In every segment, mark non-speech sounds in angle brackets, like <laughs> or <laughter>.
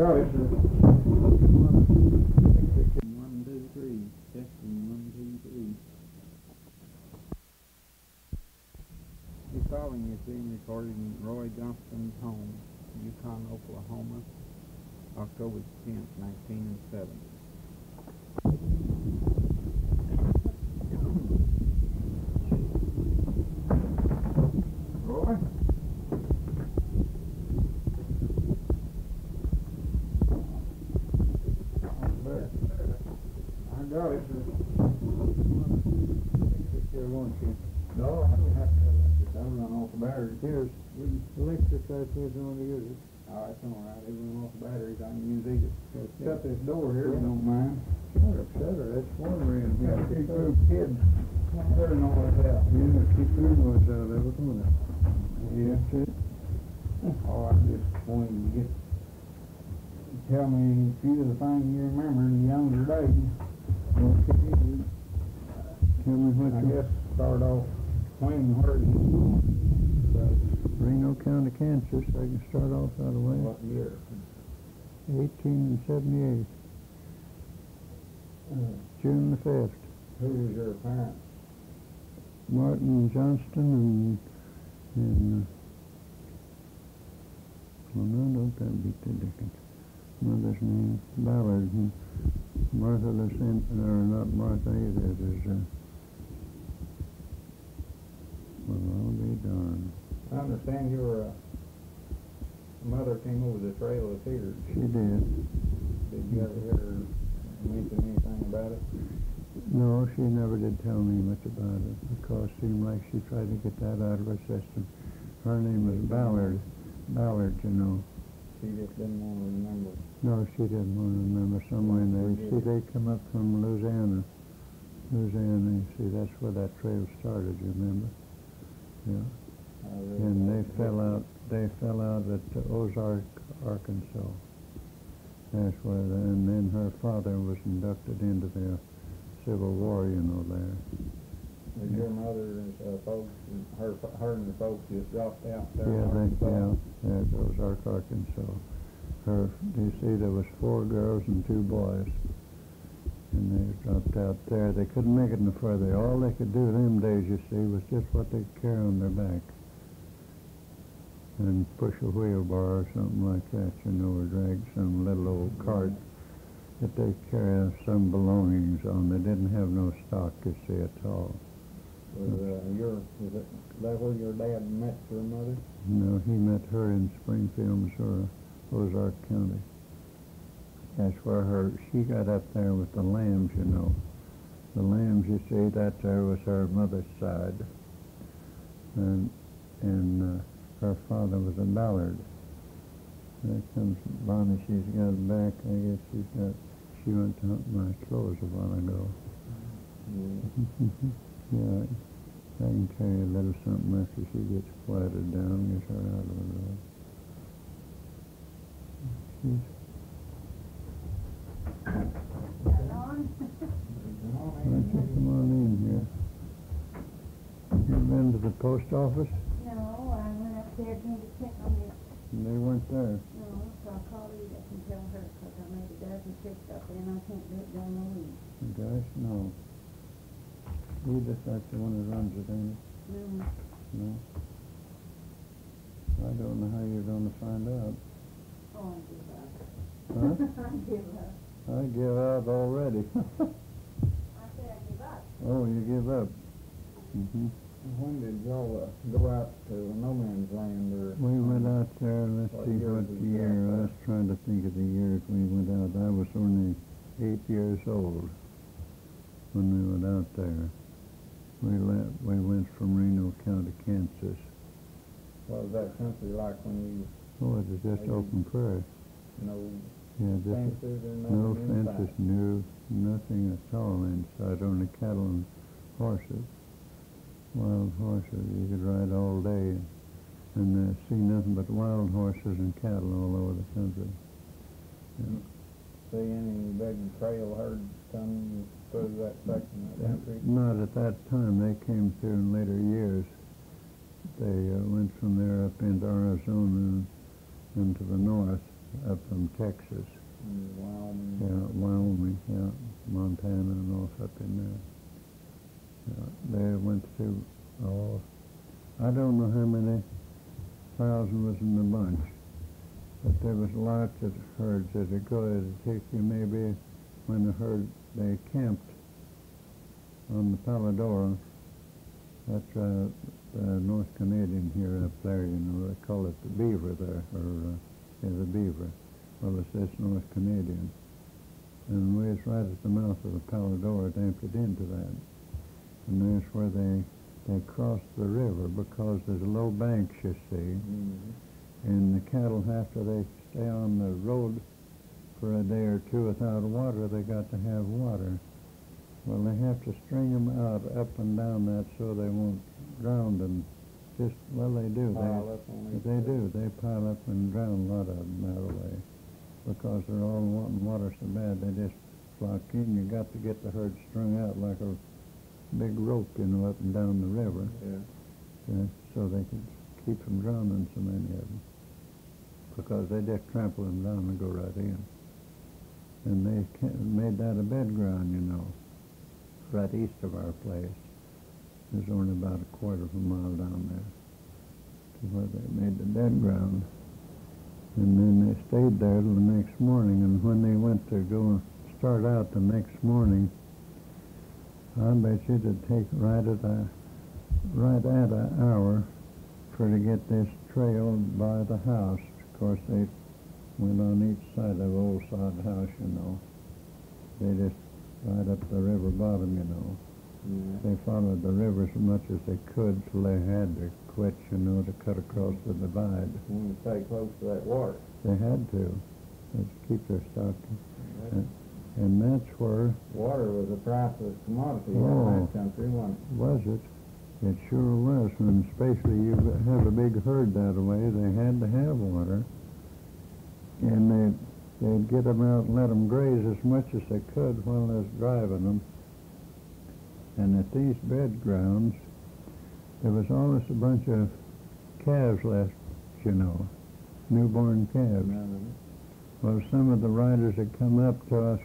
No, it's a... This calling is being recorded in Roy Johnston's home, Yukon, Oklahoma, October 10th, nineteen seventy. Electric right here if you want to use it. All right, oh, all right. They run off the batteries. I can use either. Okay. Shut this door here, if you don't mind. Shut up, shut her, that's warmer in Yeah, keep those kids. They're noise out. Yeah, keep their noise out of it, won't it? Yeah. 1878, uh, June the 5th. Who was your parent? Martin Johnston and, and uh, well, no, don't that beat the too. Mother's name, Ballard, and Martha LaSaint, or not Martha either, there's a, uh, well, I'll be darned. I understand you were a mother came over the trail of tears. She did. Did you ever hear her mention anything about it? No, she never did tell me much about it because it seemed like she tried to get that out of her system. Her name was Ballard, Ballard, you know. She just didn't want to remember. No, she didn't want to remember somewhere in there. See, they come up from Louisiana. Louisiana, you see, that's where that trail started, you remember? Yeah. And they fell out, they fell out at Ozark, Arkansas. That's where, the, and then her father was inducted into the Civil War, you know, there. Was your mother and uh, folks, and her, her and the folks just dropped out there? Yeah, they, yeah, yeah, Ozark, Arkansas. Her, you see, there was four girls and two boys. And they dropped out there. They couldn't make it no further. All they could do them days, you see, was just what they carry on their back. And push a wheelbarrow or something like that, you know, or drag some little old cart that they carry some belongings on. They didn't have no stock, you see, at all. Was, uh, your, was it, that where your dad met your mother? No, he met her in Springfield, Missouri, Ozark County. That's where her, she got up there with the lambs, you know. The lambs, you see, that there was her mother's side. And, and, uh, her father was a Ballard. There comes Bonnie, she's got back, I guess she's got, she went to hunt my clothes a while ago. <laughs> yeah, I can tell you a little something after she gets quieted down, gets her out of the road. She's, why don't you come on in here? You been to the post office? No, I went up there again to check on this, They weren't there. no, so I'll call Edith and tell her, because I made a dozen trips up there and I can't do it during the week. Gosh, no. Edith, that's the one who runs it, ain't it? No, No? I don't know how you're gonna find out. oh, I give up. Huh? <laughs> I give up. I give up already. <laughs> I said I give up. oh, you give up? hmm When did y'all, uh, go out to no man's land or? We went out there, let's What see what year, I was trying to think of the years we went out. I was only eight years old when we went out there. We left, we went from Reno County, Kansas. What was that country like when you, Oh, it was just open prairie. no Yeah, just fences or no inside? fences, no, nothing at all inside, only cattle and horses. Wild horses, you could ride all day and uh, see nothing but wild horses and cattle all over the country. See any big trail herds come through that section of the country? Not at that time. They came through in later years. They uh, went from there up into Arizona and, to the north. up from Texas. in Wyoming. Yeah, Wyoming, yeah, Montana and all up in there. They went through, oh, I don't know how many thousand was in the bunch, but there was lots of herds that it go. It'd take you maybe when the herd, they camped on the Palo Duro, that's uh, North Canadian here up there, you know, they call it the beaver there, or, uh, yeah, the beaver. Well, it's this North Canadian. And we was right at the mouth of the Palo Duro, it emptied into that. And there's where they, they crossed the river because there's low banks, you see. Mhm. And the cattle, after they stay on the road for a day or two without water, they got to have water. Well, they have to string them out up and down that so they won't drown and just, well, they do. They, Pile up on each they do. They pile up and drown a lot of them that way because they're all wanting water so bad. They just flock in. You got to get the herd strung out like a big rope, you know, up and down the river Yeah. uh, so they can keep from drowning so many of them because they just trample them down and go right in. And they made that a bed ground, you know, right east of our place. There's only about a quarter of a mile down there to where they made the bed ground. And then they stayed there till the next morning. And when they went to go start out the next morning, I bet you it'd take right at a right at an hour for to get this trail by the house. Of course, they went on each side of old sod house, you know. They just right up the river bottom, you know. Yeah. They followed the river as much as they could till they had to quit, you know, to cut across the divide. Want to stay close to that water. They had to. To keep their stock. That And that's where, Water was a priceless commodity in Oh. that country, wasn't it? was it? It sure was. And especially you have a big herd that way, they had to have water. And they'd, they'd get them out and let them graze as much as they could while they was driving them. And at these bed grounds, there was always a bunch of calves left, you know, newborn calves. Well, some of the riders had come up to us.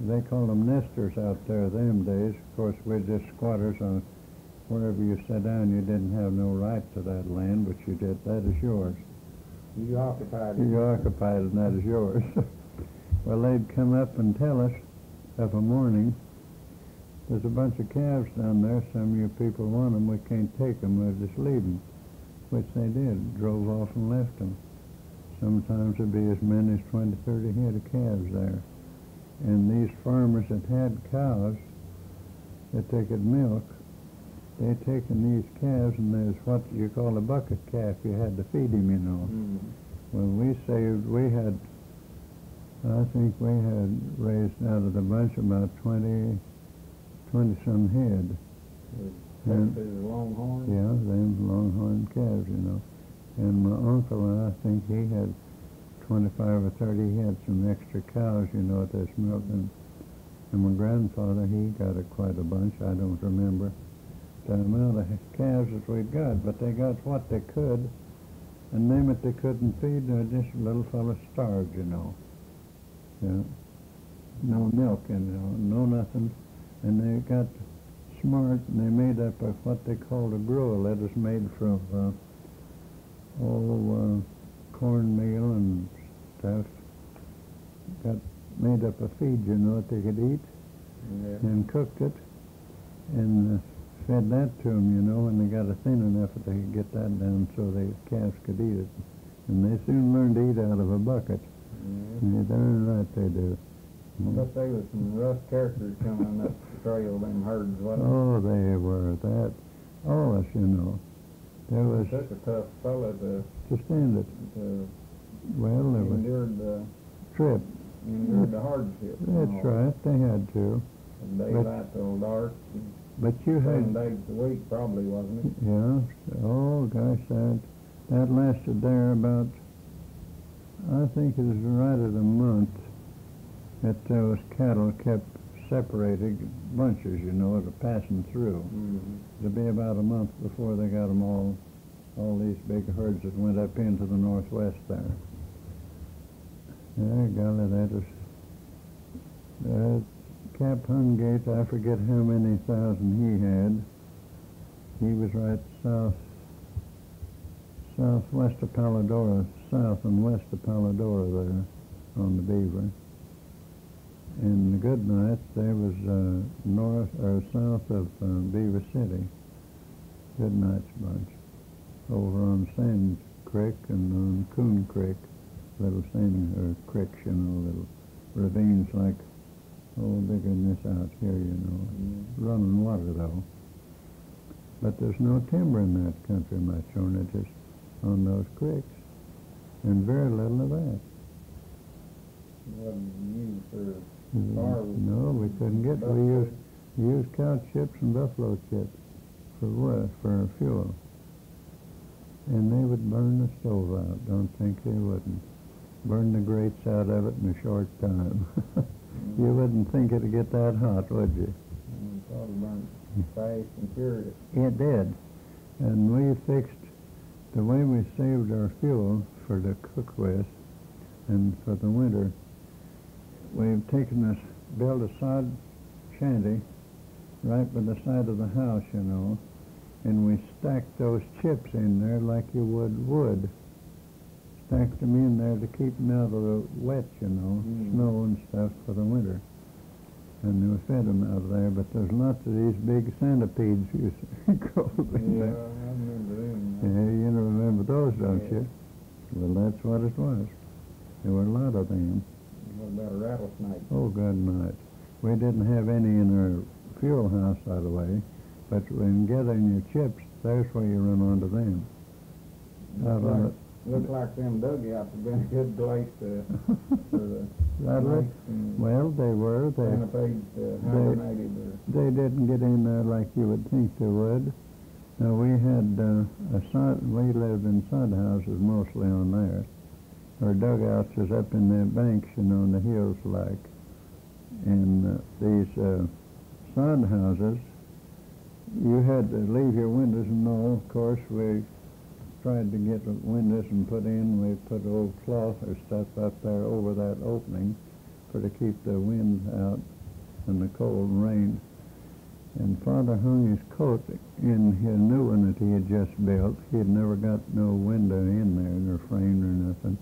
They called them nesters out there them days. Of course, we're just squatters on wherever you sat down. You didn't have no right to that land, but you did. That is yours. You occupied it. You occupied it, and that is yours. <laughs> well, they'd come up and tell us of a morning, there's a bunch of calves down there. Some of you people want them. We can't take them. We'll just leave them. Which they did. Drove off and left them. Sometimes there'd be as many as 20, 30 head of calves there. And these farmers that had cows that they could milk, they'd taken these calves and there's what you call a bucket calf. You had to feed him, you know. Mhm. Well, we saved, we had, I think we had raised out of the bunch about 20, 20 some head. And- Texas Longhorn. Yeah, them longhorn calves, you know. And my uncle, I think he had 25 or 30, he had some extra cows, you know, at this milking. And my grandfather, he got a, quite a bunch, I don't remember the amount of calves that we'd got, but they got what they could. And them that they couldn't feed, a little fellow starved, you know. Yeah. No milk, you know, no nothing. And they got smart, and they made up a, what they called a gruel. That was made from uh, all uh, cornmeal and stuff. Got made up a feed, you know, that they could eat, Yeah. and cooked it, and uh, fed that to them, you know, and they got it thin enough that they could get that down so the calves could eat it. And they soon learned to eat out of a bucket. Yeah. And you're darn right they do. I But they was some rough characters coming up the trail, them herds, wasn't Oh, they were that. All of us, you know. There was Such a tough fella to, to stand it. to Well, was endured the, trip. endured the hardship. That's right. They had to. From But- daylight till dark, But you had, days a week probably, wasn't it? yeah. Oh gosh, that that lasted there about. I think it was right at a month that those cattle kept separated bunches, you know, that are passing through. Mm-hmm. It'd be about a month before they got them all, all these big herds that went up into the northwest there. Yeah, golly, that was, uh, Cap Hungate, I forget how many thousand he had. He was right south, southwest of Palo Duro, south and west of Palo Duro there on the Beaver. And the Goodnight, there was, uh, north, or south of, uh, Beaver City. Goodnight's bunch. Over on Sand Creek and on Coon Creek little sand or creeks, you know, little ravines like, oh, bigger than this out here, you know. Running water though. But there's no timber in that country much on it, just on those creeks. And very little of that. Wasn't used for Mm, firewood. No, we couldn't get, we used, used cow chips and buffalo chips for what, for fuel. And they would burn the stove out, don't think they wouldn't. Burn the grates out of it in a short time. <laughs> You wouldn't think it'd get that hot, would you? And probably burnt fast and cured it. Did. And we fixed, the way we saved our fuel for to cook with and for the winter, we've taken this, built a sod shanty right by the side of the house, you know, and we stacked those chips in there like you would wood. Stacked them in there to keep them out of the wet, you know, Mm. snow and stuff for the winter. And we fed them out of there, but there's lots of these big centipedes you see growing Yeah, there. I remember them. Yeah, you remember those, don't Yeah. you? Well, that's what it was. There were a lot of them. What about a rattlesnake? Oh, good night. We didn't have any in our fuel house, by the way, but when getting your chips, there's where you run onto them. Out on looked like them dugouts have been a good place to, for the? <laughs> Well, they were. They, to hibernated they didn't get in there like you would think they would. Now, we had uh, a sod, we lived in sod houses mostly on there. Our dugouts was up in the banks, and on the hills like. And uh, these uh, sod houses, you had to leave your windows and all. Of course, we tried to get windows and put in, we put old cloth or stuff up there over that opening for to keep the wind out and the cold and rain. And Father hung his coat in his new one that he had just built. He had never got no window in there, nor frame or nothing.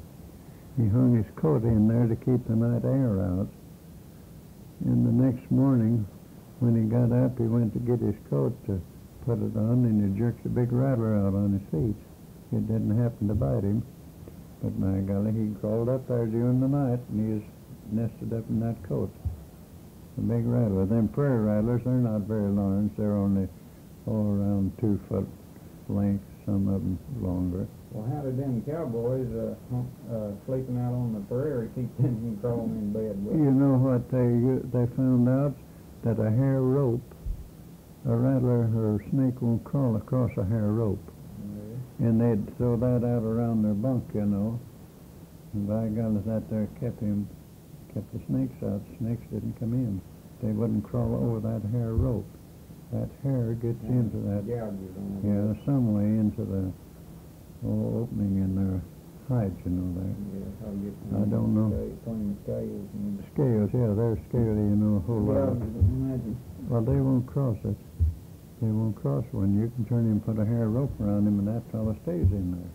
He hung his coat in there to keep the night air out. And the next morning, when he got up, he went to get his coat to put it on, and he jerked a big rattler out on his feet. It didn't happen to bite him, but my golly, he crawled up there during the night, and he was nested up in that coat. A big rattler. Them prairie rattlers, they're not very large. They're only, all around two foot length, some of them longer. Well, how did them cowboys, uh, uh, sleeping out on the prairie <laughs> keep them from crawling in bed with? You know what they they found out that a hair rope, a rattler or a snake won't crawl across a hair rope, and they'd throw that out around their bunk, you know. And by golly, that there kept him, kept the snakes out. Snakes didn't come in. They wouldn't crawl over that hair rope. That hair gets into that on Yeah, some way into the oh, opening in their hides, you know, there. Yeah, how to get I don't know. The scales. Scales, yeah, they're scaly, you know, a whole lot. Imagine. Well, they won't cross it. They won't cross one. You can turn him, put a hair rope around him, and that fellow stays in there.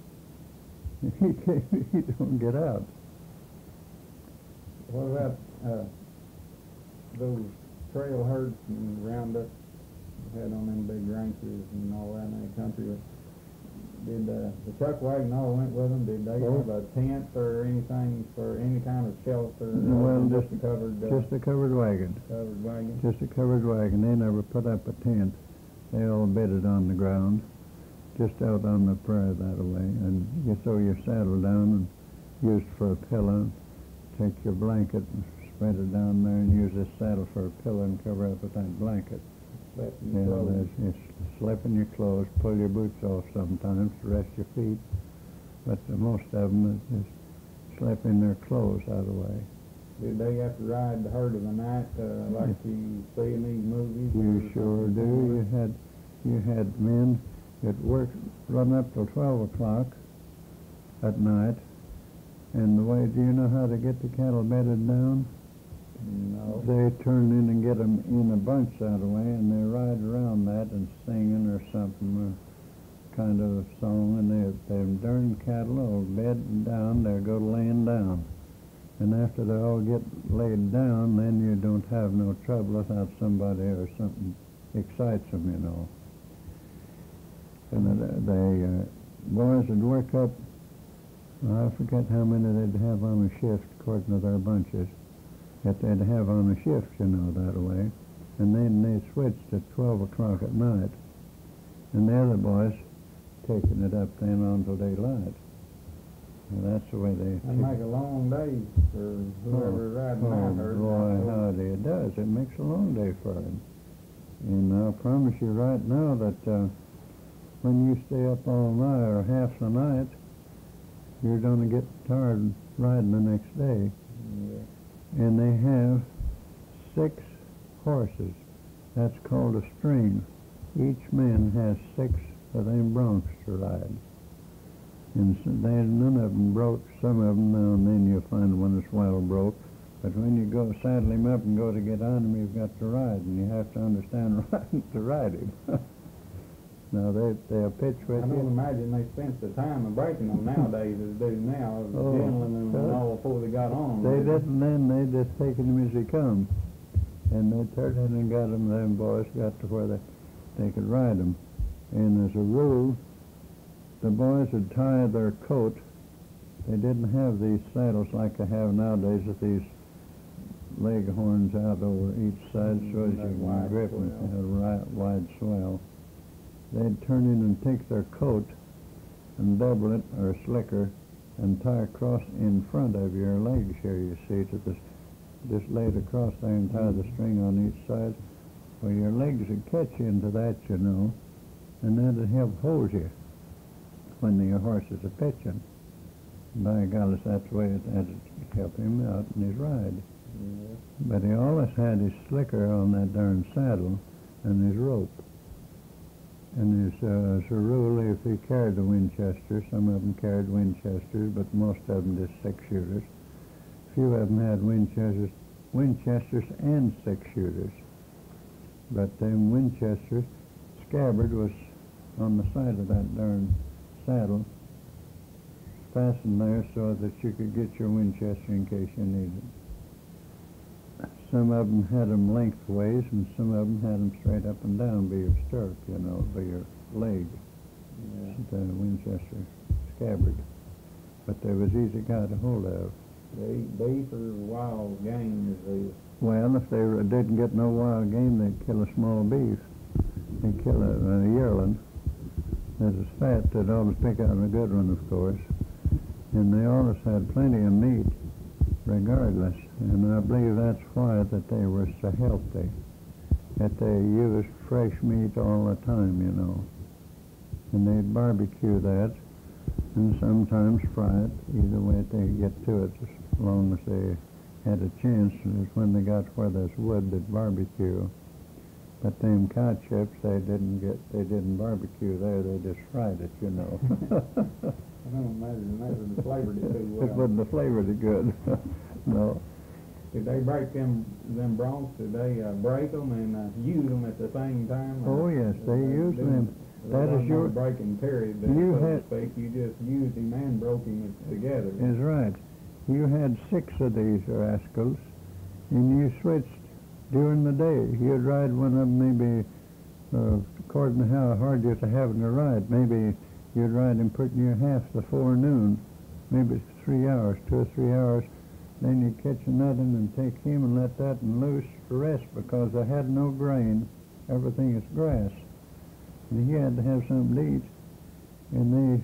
<laughs> He can't, he don't get out. What about, uh, those trail herds and roundup we had on them big ranches and all that in the country? Did, uh, the chuck wagon all went with them? Did they Oh. have a tent or anything for any kind of shelter? No, well, or just- a covered, uh, Just a covered wagon. covered wagon? Just a covered wagon. They never put up a tent. They all bedded on the ground, just out on the prairie that way. And you throw your saddle down and use it for a pillow. Take your blanket and spread it down there and use this saddle for a pillow and cover up with that blanket. Slept in Yeah, clothes? there's, it's slip in your clothes, pull your boots off sometimes to rest your feet. But the most of them is, is in their clothes out of the way. Did they have to ride the herd of the night, uh, like you see in these movies? You sure do. You had, you had men that worked, run up till twelve o'clock at night, And the way, do you know how to get the cattle bedded down? No. They turn in and get 'em in a bunch that way, and they ride around that and singing or something, or kind of a song, and they, them darn cattle will bed down, they'll go laying down. And after they all get laid down, then you don't have no trouble without somebody or something excites them, you know. And they, they uh, boys would work up, I forget how many they'd have on a shift according to their bunches that they'd have on a shift, you know, that way. And then they switched at 12 o'clock at night. And the other boys taking it up then until daylight. And that's the way they... They make a long day for whoever riding oh, that herd. boy, howdy, it does. It makes a long day for them. And I'll promise you right now that uh, when you stay up all night or half the night, you're going to get tired riding the next day Yeah. and they have six horses. That's called a string. Each man has six of them broncs to ride. And so there's none of them broke. Some of them now and then you'll find one that's well broke. But when you go saddle him up and go to get on him, you've got to ride, and you have to understand <laughs> riding to ride him. <laughs> now they they'll pitch with I with don't you. imagine they spent the time of breaking them nowadays as they do now, Oh, handling them and all before they got on. They them. didn't then, they just taken him as he come. And they turned in and got him, them boys got to where they, they could ride him. And as a rule, the boys would tie their coat. They didn't have these saddles like they have nowadays with these leg horns out over each side so as Mm, you can wide grip them, swell. a right wide swell. They'd turn in and take their coat and double it or slicker and tie across in front of your legs here, you see, to the, just lay it across there and tie the string on each side. Well, your legs would catch into that, you know, and that'd help hold you when your horses are pitching. By golly, that's the way it, that'd help him out in his ride. Yeah. But he always had his slicker on that darn saddle and his rope. And his, uh, as a rule, if he carried a Winchester, some of them carried Winchesters, but most of them just six shooters. Few of them had Winchesters, Winchesters and six shooters. But them Winchesters, scabbard was on the side of that darn saddle, fastened there so that you could get your Winchester in case you needed it. Some of them had them lengthways, and some of them had them straight up and down by your stirrup, you know, by your leg, Yeah. the Winchester scabbard. But they was easy got a hold of. They eat beef or wild game as they Well, if they didn't get no wild game, they'd kill a small beef. They'd kill a, a yearling that was fat. They'd always pick out a good one, of course. And they always had plenty of meat, regardless. And I believe that's why that they were so healthy. That they used fresh meat all the time, you know. And they'd barbecue that and sometimes fry it. Either way they get to it, as long as they had a chance. And it's when they got where there's wood, they'd barbecue. But them cow chips, they didn't get, they didn't barbecue there. They just fried it, you know. <laughs> I don't imagine they would have flavored <laughs> it too well. it wouldn't have flavored it good. <laughs> no. Did they break them them broncs? Did they uh, break them and uh, use them at the same time? Oh yes, they used them. That is your- breaking period. That, You so had- to speak. You just used him and broke him together. is right. You had six of these rascals, and you switched during the day. You'd ride one of them maybe, uh, according to how hard you're to having to ride. Maybe you'd ride him pretty near half the forenoon, maybe three hours, two or three hours. Then you'd catch another and take him and let that one loose to rest because they had no grain. Everything is grass. And he had to have something to eat. And they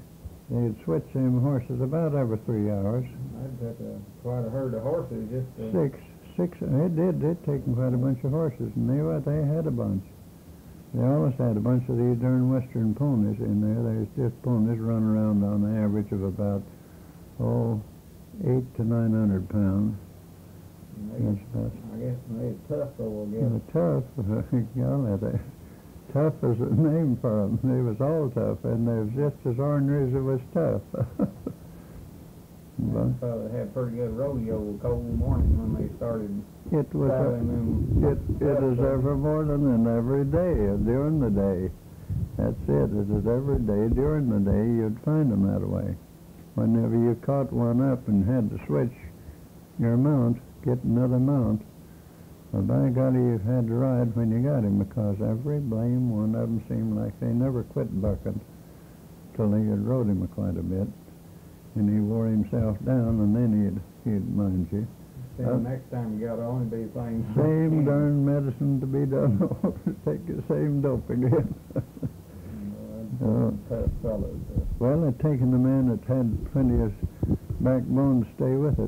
they'd switch them horses about every three hours. I'd have to quite a herd of horses just to. Six, six. It did. They'd taken quite a bunch of horses, and they were they had a bunch. They always had a bunch of these darn western ponies in there. There's just ponies run around on the average of about oh eight to nine hundred pounds. They, That's about I guess they tough though. I guess. tough. <laughs> Golly, they, tough is a name for them. They was all tough, and they was just as ornery as it was tough. <laughs> But So they had pretty good rodeo cold morning when they started it was, a- it, it is every morning and every day, uh, during the day. That's it, it is every day, during the day, you'd find them that way. Whenever you caught one up and had to switch your mount, get another mount, well, by golly, you had to ride when you got him because every blame one of them seemed like they never quit bucking till they had rode him a quite a bit. And he wore himself down and then he'd, he'd mind you. Then next time you got only be things. Same darn medicine to be done over, <laughs> take the same dope again. <laughs> Uh, fellows. uh, well, it taken the man that had plenty of backbone to stay with it.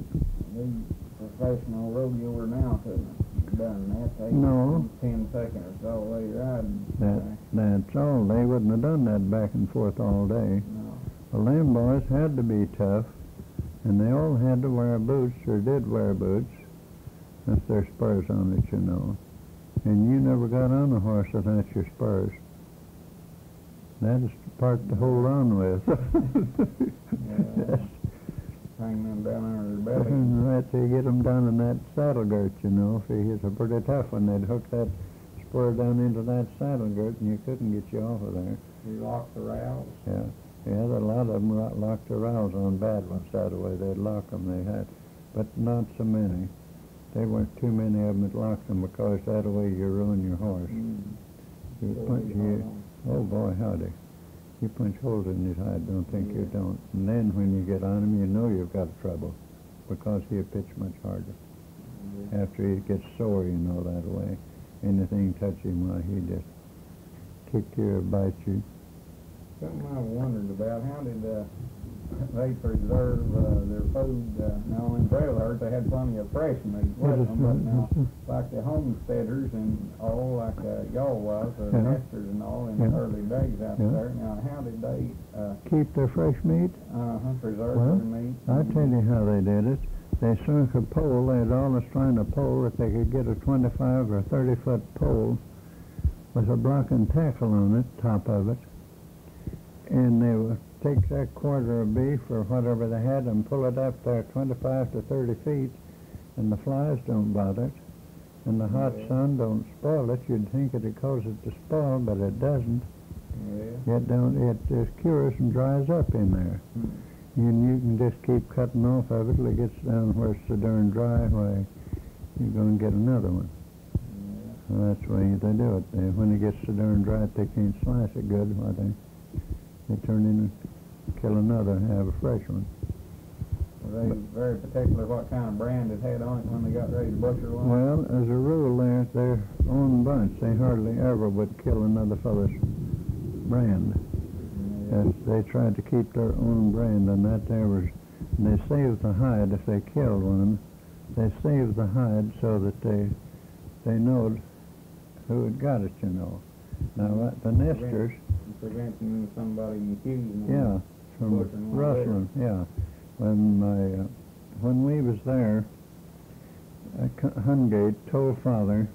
These professional rodeoers now couldn't have done that. They No. Ten seconds all the way riding. That, that's all. They wouldn't have done that back and forth all day. No. The Lamb boys had to be tough, and they all had to wear boots or did wear boots with their spurs on it, you know. And you never got on a horse without your spurs. That is the part to hold on with. <laughs> Yeah. Hang them down under their belly. <laughs> Right, they get 'em down in that saddle girt, you know. If he is a pretty tough one, they'd hook that spur down into that saddle girt, and you couldn't get you off of there. You lock the rails. Yeah, yeah. A lot of them locked their rowels on bad ones that way. They'd lock 'em. They had, but not so many. There weren't too many of them that locked 'em because that way you ruin your horse. Mm. You punch, you oh boy, howdy. You punch holes in his hide, don't think you don't. And then when you get on him, you know you've got trouble because he'll pitch much harder. Yeah. After he gets sore, you know, that way. Anything touch him, why, he just kick you or bite you. Something I wondered about, how did, uh, <laughs> they preserve, uh, their food, uh, now in Trail Earth, they had plenty of fresh meat with <laughs> them, but now, like the homesteaders and all, like, uh, y'all was, or Yeah. nesters and all in the early days out Yeah. there, now, how did they, uh, Keep their fresh meat? uh-huh, preserve Well, their meat? I'll tell you how they did it. They sunk a pole, they'd always find a pole if they could get a 25 or 30 foot pole with a block and tackle on it, top of it. And they would take that quarter of beef or whatever they had and pull it up there 25 to 30 feet, and the flies don't bother it. And the hot Yeah. sun don't spoil it. You'd think it'd cause it to spoil, but it doesn't. Yeah. It don't. It just cures and dries up in there. Hmm. And you can just keep cutting off of it till it gets down where it's so darn dry, why, you're going to get another one. Yeah. Well, that's the way they do it. They, when it gets so darn dry, they can't slice it good, why, they, they turn in and kill another and have a fresh one. Were they very particular what kind of brand it had on it when they got ready to butcher one? Well, as a rule, they're their own bunch. They hardly ever would kill another fellow's brand. Mm-hmm. Yeah. As they tried to keep their own brand, and that there was, and they saved the hide if they killed one. They saved the hide so that they they knowed who had got it, you know. Now the nesters, Preventing somebody accusing yeah, from rustling, yeah. When my uh, when we was there, Hungate told father,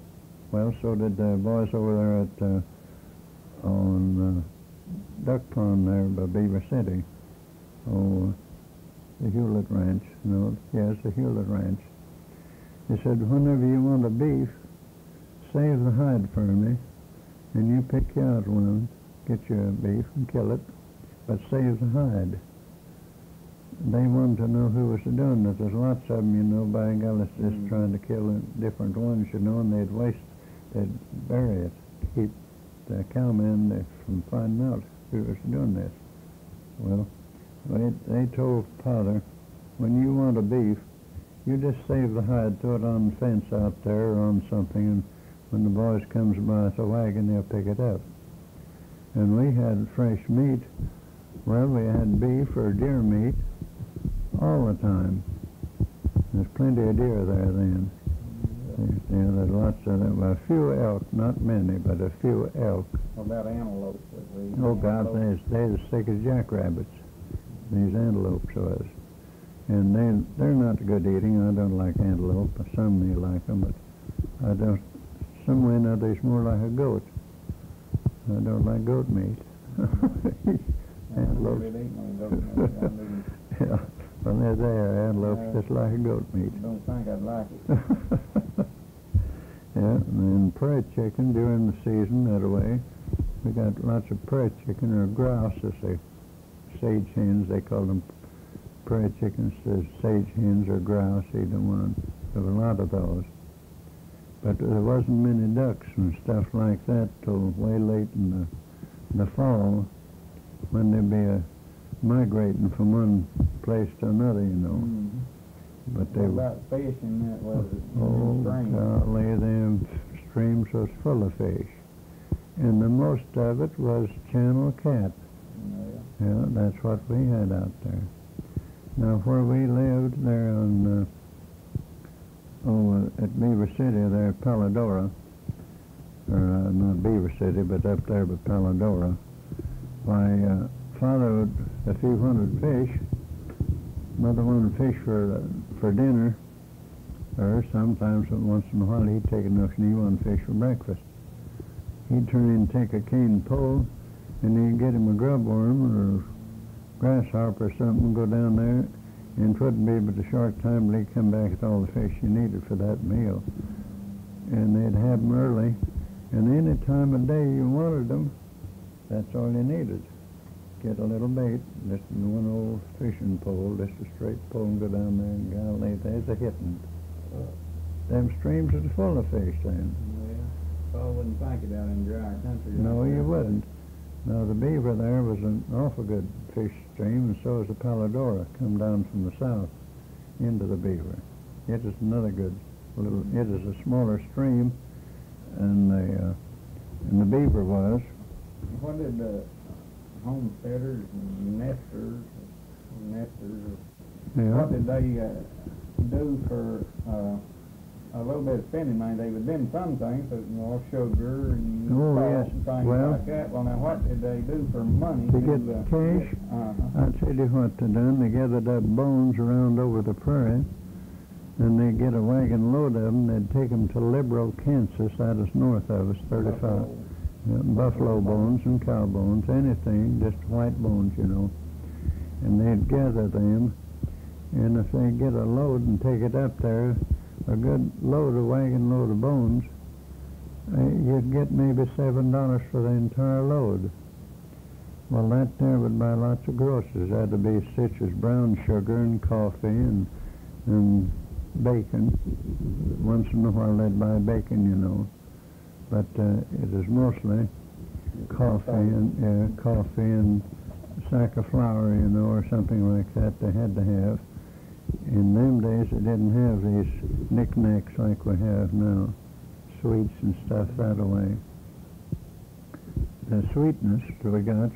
well, so did the boys over there at uh, on uh, Duck Pond there by Beaver City. Oh, the Hewlett Ranch. No, yes, the Hewlett Ranch. He said, whenever you want a beef, save the hide for me, and you pick out one, get you a beef and kill it, but save the hide. They wanted to know who was doing it. There's lots of them, you know, by golly, just Mm. trying to kill different ones, you know, and they'd waste, they'd bury it to keep the cowmen from finding out who was doing this. Well, they, they told father, when you want a beef, you just save the hide, throw it on the fence out there or on something, and when the boys comes by with a wagon, they'll pick it up. And we had fresh meat. Well, we had beef or deer meat all the time. There's plenty of deer there then. Yeah, there's lots of them. A few elk, not many, but a few elk. What about antelope? Oh God, antelope? they're, they're as thick as jackrabbits. These antelopes was. And they, they're not good eating. I don't like antelope. Some may like them, but I don't. Some way or another, it's more like a goat. I don't like goat meat. <laughs> Antelope. never did eat no goat meat. I didn't- <laughs> Yeah. Well, they're there. Antelope's just like a goat meat. Don't think I'd like it. <laughs> yeah, and then prairie chicken during the season that way. We got lots of prairie chicken or grouse, as they sage hens. They call them prairie chickens. Sage hens or grouse, either one. There were a lot of those. But there wasn't many ducks and stuff like that till way late in the, the fall when they'd be uh, migrating from one place to another, you know. Mhm. But they What were about fishing that was it? in the Oh, spring? golly, them streams was full of fish. And the most of it was channel cat. Yeah. Yeah, that's what we had out there. Now, where we lived there on, uh, oh, at Beaver City there, Palo Duro, or uh, not Beaver City, but up there by Palo Duro, why, uh, father would, if he wanted fish, mother wanted fish for, uh, for dinner, or sometimes once in a while he'd take a notion he wanted fish for breakfast. He'd turn in and take a cane pole, and he'd get him a grub worm or grasshopper or something, go down there, and 'twouldn't be but a short time till he'd come back with all the fish you needed for that meal. And they'd have 'em early, and any time of day you wanted 'em, that's all you needed. Get a little bait, just one old fishing pole, just a straight pole, and go down there, and golly, there's a hitting. Uh. Them streams are full of fish then. Yeah. I wouldn't think it out in dry country. No, you wouldn't. Now, the beaver there was an awful good fish stream, and so is the Palo Duro, come down from the south into the beaver. It is another good little, it is a smaller stream, and the, uh, and the beaver was, What did the homesteaders and nesters, nesters, what did they, uh, do for, uh, a little bit of spending money? They would then some things, but, you know, sugar and Oh, salt yes. and things Well- like that. Well, now what did they do for money? To get uh, cash? Uh-huh. I'll tell you what they done, they gathered up bones around over the prairie, and they'd get a wagon load of them, they'd take 'em to Liberal, Kansas, that is north of us, thirty-five. Yeah, buffalo bones and cow bones, anything, just white bones, you know. And they'd gather them, and if they get a load and take it up there, a good load, a wagon load of bones, uh, you'd get maybe seven dollars for the entire load. Well, that there would buy lots of groceries. That'd be such as brown sugar and coffee and and bacon. Once in a while they'd buy bacon, you know but uh, it is mostly coffee and uh, coffee and sack of flour, you know, or something like that. They had to have. In them days, they didn't have these knickknacks like we have now, sweets and stuff that way. The sweetness that we got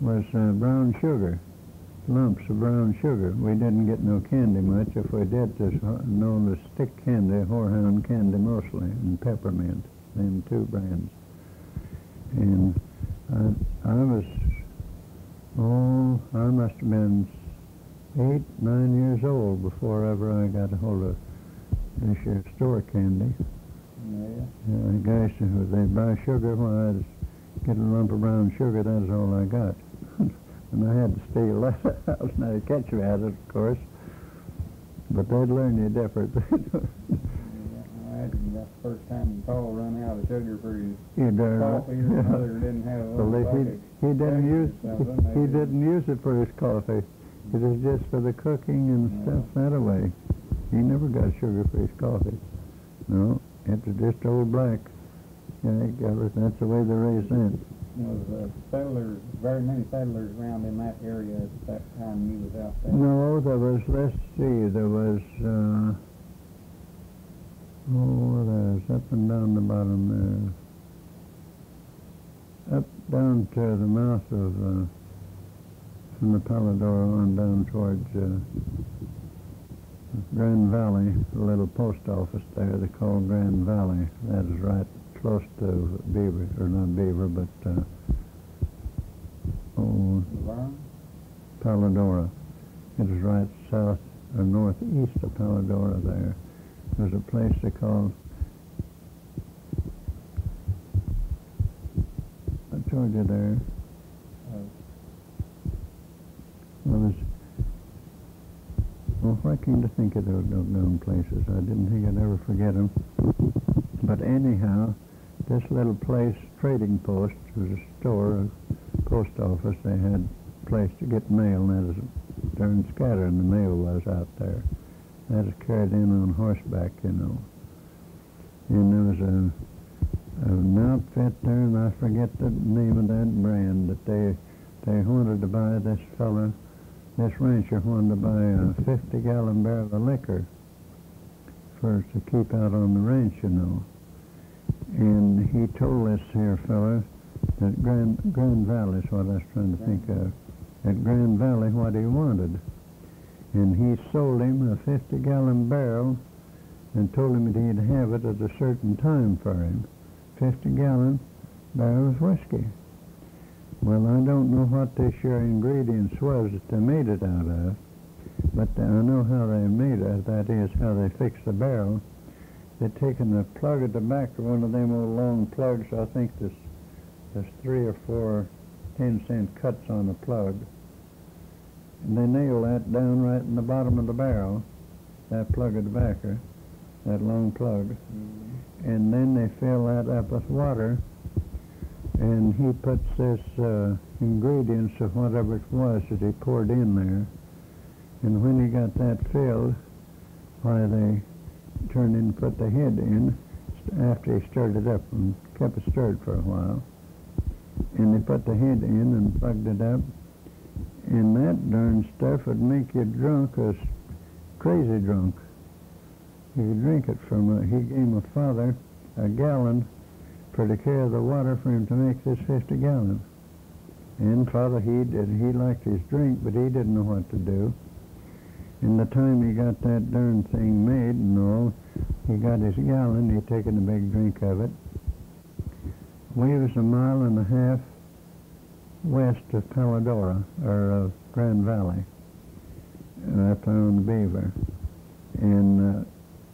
was uh, brown sugar, lumps of brown sugar. We didn't get no candy much. If we did, uh, known as stick candy, horehound candy mostly, and peppermint, them two brands. And I, I was, oh, I must have been eight, nine years old before ever I got a hold of this here store candy. Yeah. Yeah, the guys they buy sugar, well, I'd get a lump of brown sugar, that's all I got. <laughs> and I had to steal <laughs> that out. Now, they catch you at it, of course, but they'd learn you different. <laughs> Yeah, that's the first time Paul run out of sugar for his you darn right. coffee or mother didn't have a Well, he, he didn't use he didn't use it for his coffee. It was just for the cooking and stuff that way. He never got sugar his coffee. No, it was just old black. Yeah, it got that's the way they raised that. Was uh, settlers, very many settlers around in that area at that time you was out there? No, there was, let's see, there was, uh, oh, there's up and down the bottom there. Up down to the mouth of, uh, from the Pallador on down towards, uh, Grand Valley, the little post office there they call Grand Valley. That is right close to Beaver, or not Beaver, but, uh, oh, Laverne? Palo Duro. It is right south or northeast of Palo Duro there. There's a place they call, I told you there, Uh, well, there's, why can't I think of those known places? I didn't think I'd ever forget them. But anyhow, this little place, trading post, was a store, a post office. They had a place to get mail, and that was darn scattering the mail was out there. That was carried in on horseback, you know. And there was a, an outfit there, and I forget the name of that brand, that they they wanted to buy this fella, this rancher wanted to buy a 50 gallon barrel of liquor for us to keep out on the ranch, you know. And he told this here fella that Grand, Grand Valley is what I was trying to think of, at Grand Valley what he wanted. And he sold him a 50 gallon barrel and told him that he'd have it at a certain time for him. 50 gallon barrel of whiskey. Well, I don't know what this your ingredients was that they made it out of, but I know how they made it. That is how they fixed the barrel. They'd taken a plug of tobacco, one of them old long plugs. I think there's there's three or four ten cent cuts on the plug, and they nail that down right in the bottom of the barrel. That plug of tobacco, uh, that long plug, mm-hmm. and then they fill that up with water and he puts this uh, ingredients of whatever it was that he poured in there. And when he got that filled, why they turned in and put the head in after he stirred it up and kept it stirred for a while. And they put the head in and plugged it up. And that darn stuff would make you drunk as crazy drunk. You could drink it from a, he gave my father a gallon for to carry the water for him to make this 50 gallon. And Father, he did, he liked his drink, but he didn't know what to do. And the time he got that darn thing made and all, he got his gallon, he'd taken a big drink of it. We was a mile and a half west of Palo Duro, or of Grand Valley, up on the Beaver. And uh,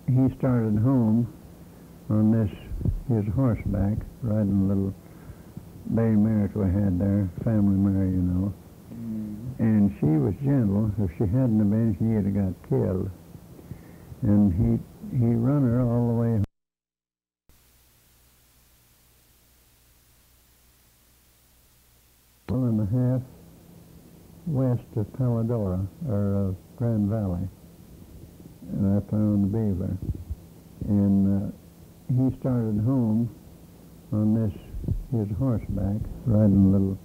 he started home on this his horseback, riding a little bay mare that we had there, family mare, you know. And she was gentle. If she hadn't have been, she'd have got killed. And he he run her all the way mile and a half west of Palo Duro, or of Grand Valley, and up there on the Beaver. And uh, he started home on this his horseback, riding a little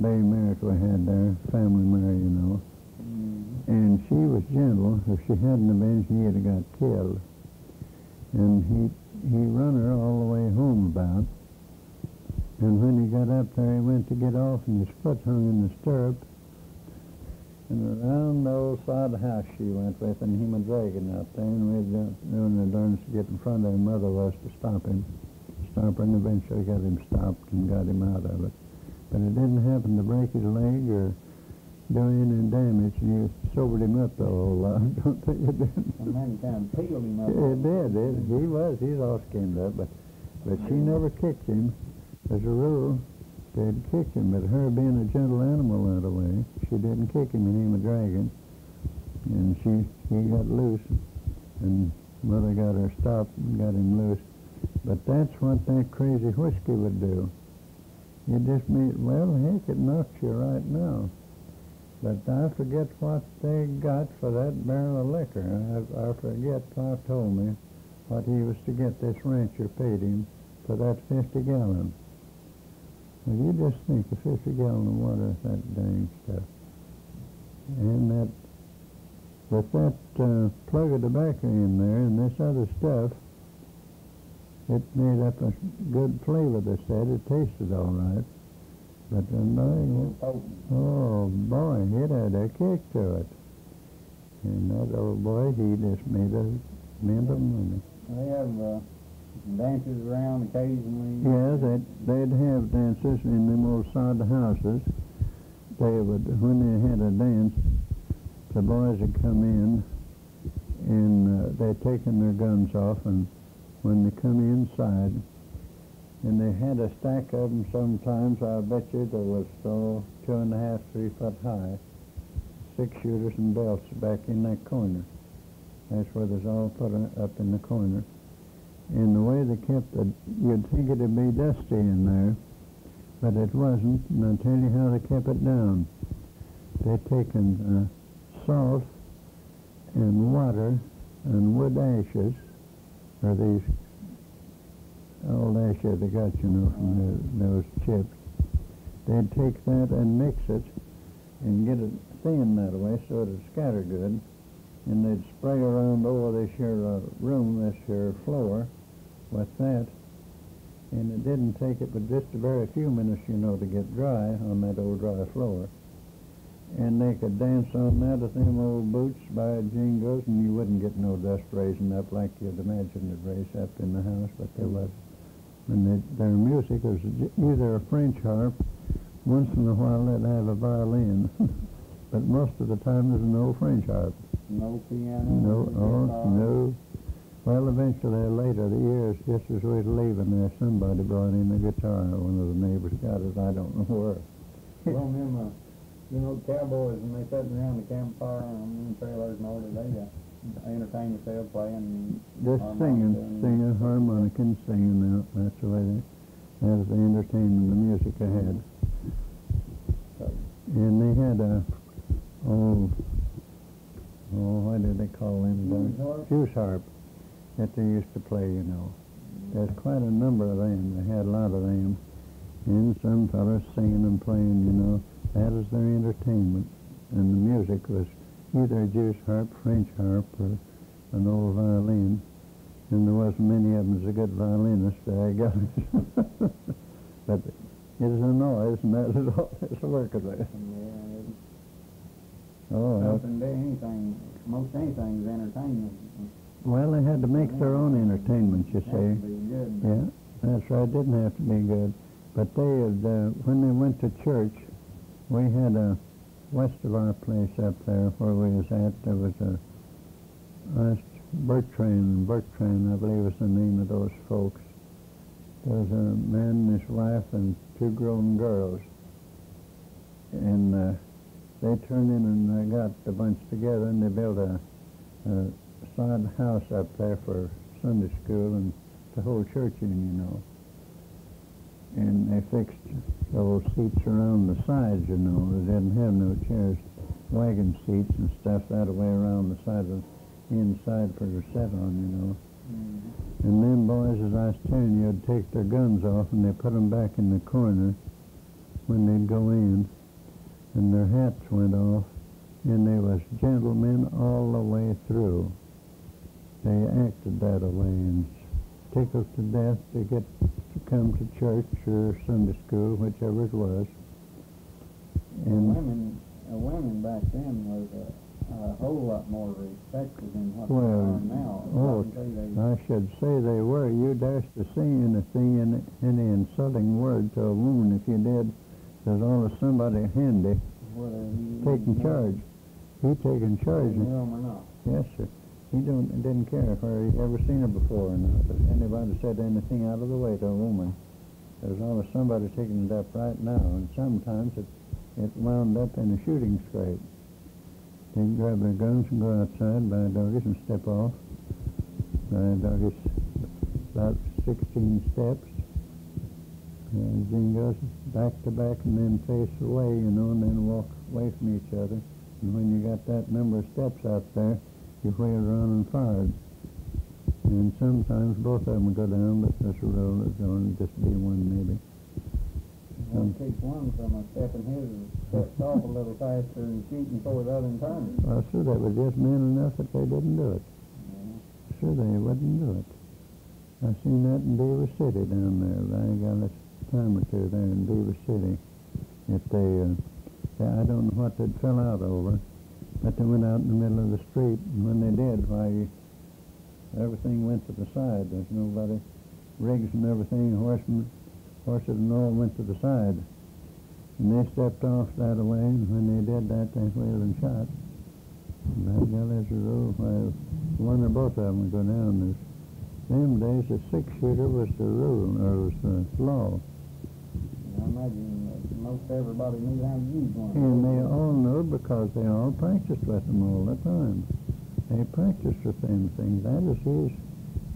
bay mare that we had there, family mare, you know. Mm-hmm. And she was gentle. If she hadn't have been, she'd have got killed. And he he run her all the way home about. And when he got up there, he went to get off, and his foot hung in the stirrup. And around the old side of the house she went with, and him a dragging out there, and we were doing the darns to get in front of him. Mother was to stop him, stop her, and eventually got him stopped and got him out of it. But it didn't happen to break his leg or do any damage, and you sobered him up the whole lot. <laughs> Don't think it did. And then kind of peeled him up. It did. It, he was. He's all skinned up, but but she never kicked him. As a rule, they'd kick him. But her being a gentle animal that way, she didn't kick him and him a dragon. And she he got loose, and mother got her stopped and got him loose. But that's what that crazy whiskey would do. It just made well, heck, it knocks you right now. But I forget what they got for that barrel of liquor. I, I forget. Pa told me what he was to get this rancher paid him for that 50 gallon. Well, you just think of 50 gallon of water, that dang stuff. And that, with that uh, plug of tobacco in there and this other stuff, it made up a good flavor, they said. It tasted all right. But no, oh boy, it had a kick to it. And that old boy, he just made a mint of money. They have uh, dances around occasionally. Yeah, they'd, they'd have dances in them old sod houses. They would, when they had a dance, the boys would come in and uh, they'd taken their guns off and when they come inside, and they had a stack of them sometimes, I bet you there was, oh, two and a half, three foot high. six shooters and belts back in that corner. That's where there's all put up in the corner. And the way they kept it, you'd think it'd be dusty in there, but it wasn't. And I'll tell you how they kept it down. They'd taken uh, salt and water and wood ashes, or these old ashes they got, you know, from the, those chips. They'd take that and mix it and get it thin that way so it'd scatter good. And they'd spray around over this here uh, room, this here floor, with that. And it didn't take it but just a very few minutes, you know, to get dry on that old dry floor. And they could dance on that with them old boots by jingles, and you wouldn't get no dust raising up like you'd imagine it'd raise up in the house, but there was. And they, their music was either a French harp, once in a while they'd have a violin, <laughs> but most of the time there's no French harp. No piano. No, oh, no. Well, eventually, later, the years, just as we was leaving there, somebody brought in a guitar. One of the neighbors got it. I don't know where. Well, them, uh, you know, cowboys, when they sitting around the campfire on them trailers and all that, they, uh, entertain themselves playing. Just singing, and- singing harmonica and singing out. That's the way they, that was the entertainment, the music they had. And they had a, oh, oh, what did they call them? Fuse harp? Fuse harp that they used to play, you know. There's quite a number of them. They had a lot of them. And some fellows singing and playing, you know. That was their entertainment. And the music was either a Jewish harp, French harp, or an old violin. And there wasn't many of them as a good violinist, I guess. <laughs> but it was a noise, and that was <laughs> all that's working with. Yeah, it- Oh, well, Something to do anything, most anything's entertainment. Well, they had to make their own entertainment, you see. to be good. Yeah, that's right. It didn't have to be good. But they had, uh, when they went to church, we had a, west of our place up there where we was at, there was a, Bertrand, Bertrand, I believe was the name of those folks. There was a man and his wife and two grown girls. And, uh, they turned in and uh, got the bunch together and they built a, a sod house up there for Sunday school and the whole church in, you know. And they fixed those seats around the sides, you know. They didn't have no chairs, wagon seats and stuff that way around the side of the inside for to sit on, you know. Mhm. And them boys, as I was telling you, would take their guns off and they put 'em back in the corner when they'd go in, and their hats went off, and they was gentlemen all the way through. They acted that way and tickled to death to get to come to church or Sunday school, whichever it was. And women, the women back then was a, a whole lot more respected than what Well, they are now. oh, I can tell you they- I should say they were. You dashed to say anything, in any insulting word to a woman. If you did, there's always somebody handy he- taking charge. He taking charge. Knew him or not. Yes, sir. He don't, didn't care whether he ever seen her before or not. If anybody said anything out of the way to a woman, there's always somebody taking it up right now, and sometimes it, it wound up in a shooting scrape. They'd grab their guns and go outside, buy doggies and step off. Buy doggies about 16 steps. And jingles back to back and then face away, you know, and then walk away from each other. And when you got that number of steps out there, you wheeled around and fired. And sometimes both of them go down, but there's a rule that's going to just be one maybe. What keeps one from a stepping his steps off a little faster and shooting before the other and turning. Well, sure, they were just men enough that they didn't do it. Yeah. Sure, they wouldn't do it. I seen that in Beaver City down there. I got a time or two there in Beaver City. If they, uh, I don't know what they'd fell out over, but they went out in the middle of the street, and when they did, why, everything went to the side. There's nobody, rigs and everything, horsemen, horses and all went to the side. And they stepped off that away, and when they did that, they wheeled and shot. By golly, as a rule, why, one or both of them would go down. There's, them days, a six-shooter was the rule, or was the law. I imagine that most everybody knew how to use one. And they all know because they all practiced with them all the time. They practiced the same things. That is his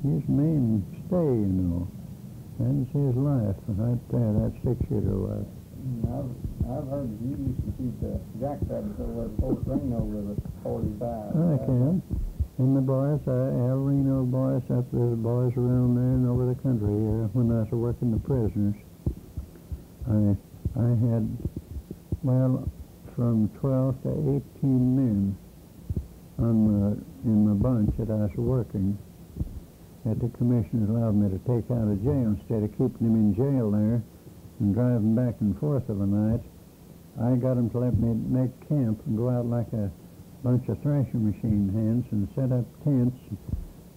his mainstay, you know. That is his life. Right there, that six shooter was. Mm, I've, I've heard you used to shoot the jackrabbits over at Fort Reno with a forty-five. I can. And the boys, uh, El Reno boys, up there's boys around there and over the country here. When I was working the prisoners, I I had well from twelve to eighteen men on the in the bunch that I was working. That the commissioners allowed me to take out of jail instead of keeping them in jail there and driving back and forth of a night. I got them to let me make camp and go out like a bunch of thrashing machine hands and set up tents.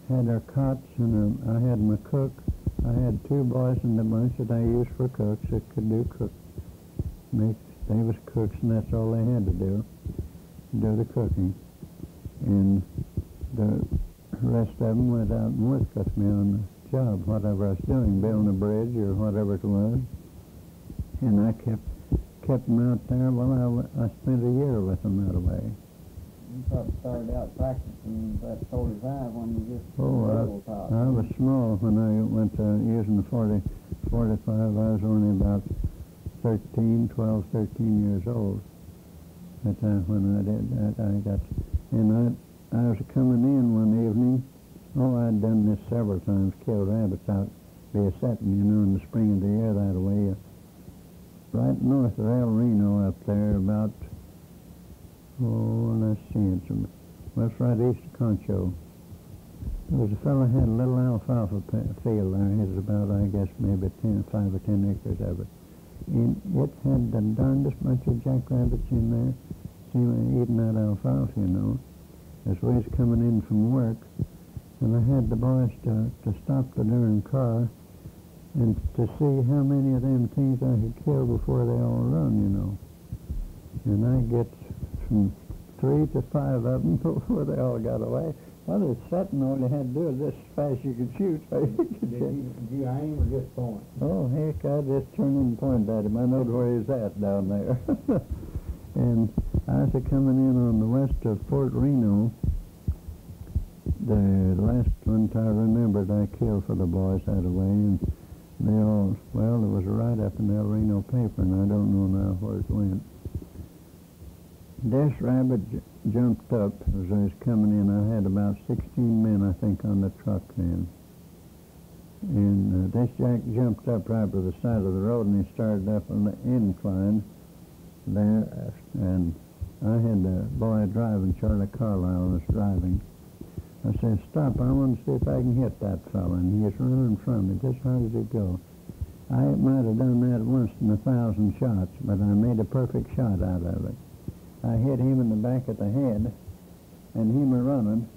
Had our cots and a, I had my cook. I had two boys in the bunch that I used for cooks that could do cook. Make they was cooks and that's all they had to do, do the cooking. And the rest of them went out and worked with me on the job, whatever I was doing, building a bridge or whatever it was. And I kept kept them out there. Well, I, I spent a year with them that way. You probably started out practicing that forty-five when you just Oh, tot. I was small when I went to using the 40, 45. I was only about 13, 12, 13 years old at the time when I did that. I got, and I, I was coming in one evening. Oh, I'd done this several times, killed rabbits out, a setting, you know, in the spring of the year that way. Uh, right north of El Reno up there, about, oh, let's see, it's, well, it's right east of Concho. There was a fellow had a little alfalfa field there. It was about, I guess, maybe ten, five or ten acres of it. And it had the darndest bunch of jackrabbits in there. See, we eating that alfalfa, you know, as we was coming in from work. And I had the boys to, to stop the darn car and to see how many of them things I could kill before they all run, you know. And I get from three to five of them <laughs> before they all got away. Well, it's setting all you had to do is <laughs> this fast you could shoot. so you could Did you, did you aim or just point? Oh, heck, I just turned and pointed at him. I knowed where he was at down there. <laughs> and I was coming in on the west of Fort Reno. The last one I remembered I killed for the boys that away, and they all, well, there was a write-up in the El Reno paper, and I don't know now where it went. This rabbit jumped up as I was coming in. I had about 16 men, I think, on the truck then. And uh, this jack jumped up right to the side of the road and he started up on the incline there. And I had the boy driving, Charlie Carlisle was driving. I said, stop, I want to see if I can hit that fellow. And he was running from me. Just how did he go? I might have done that once in a thousand shots, but I made a perfect shot out of it. I hit him in the back of the head, and him a running,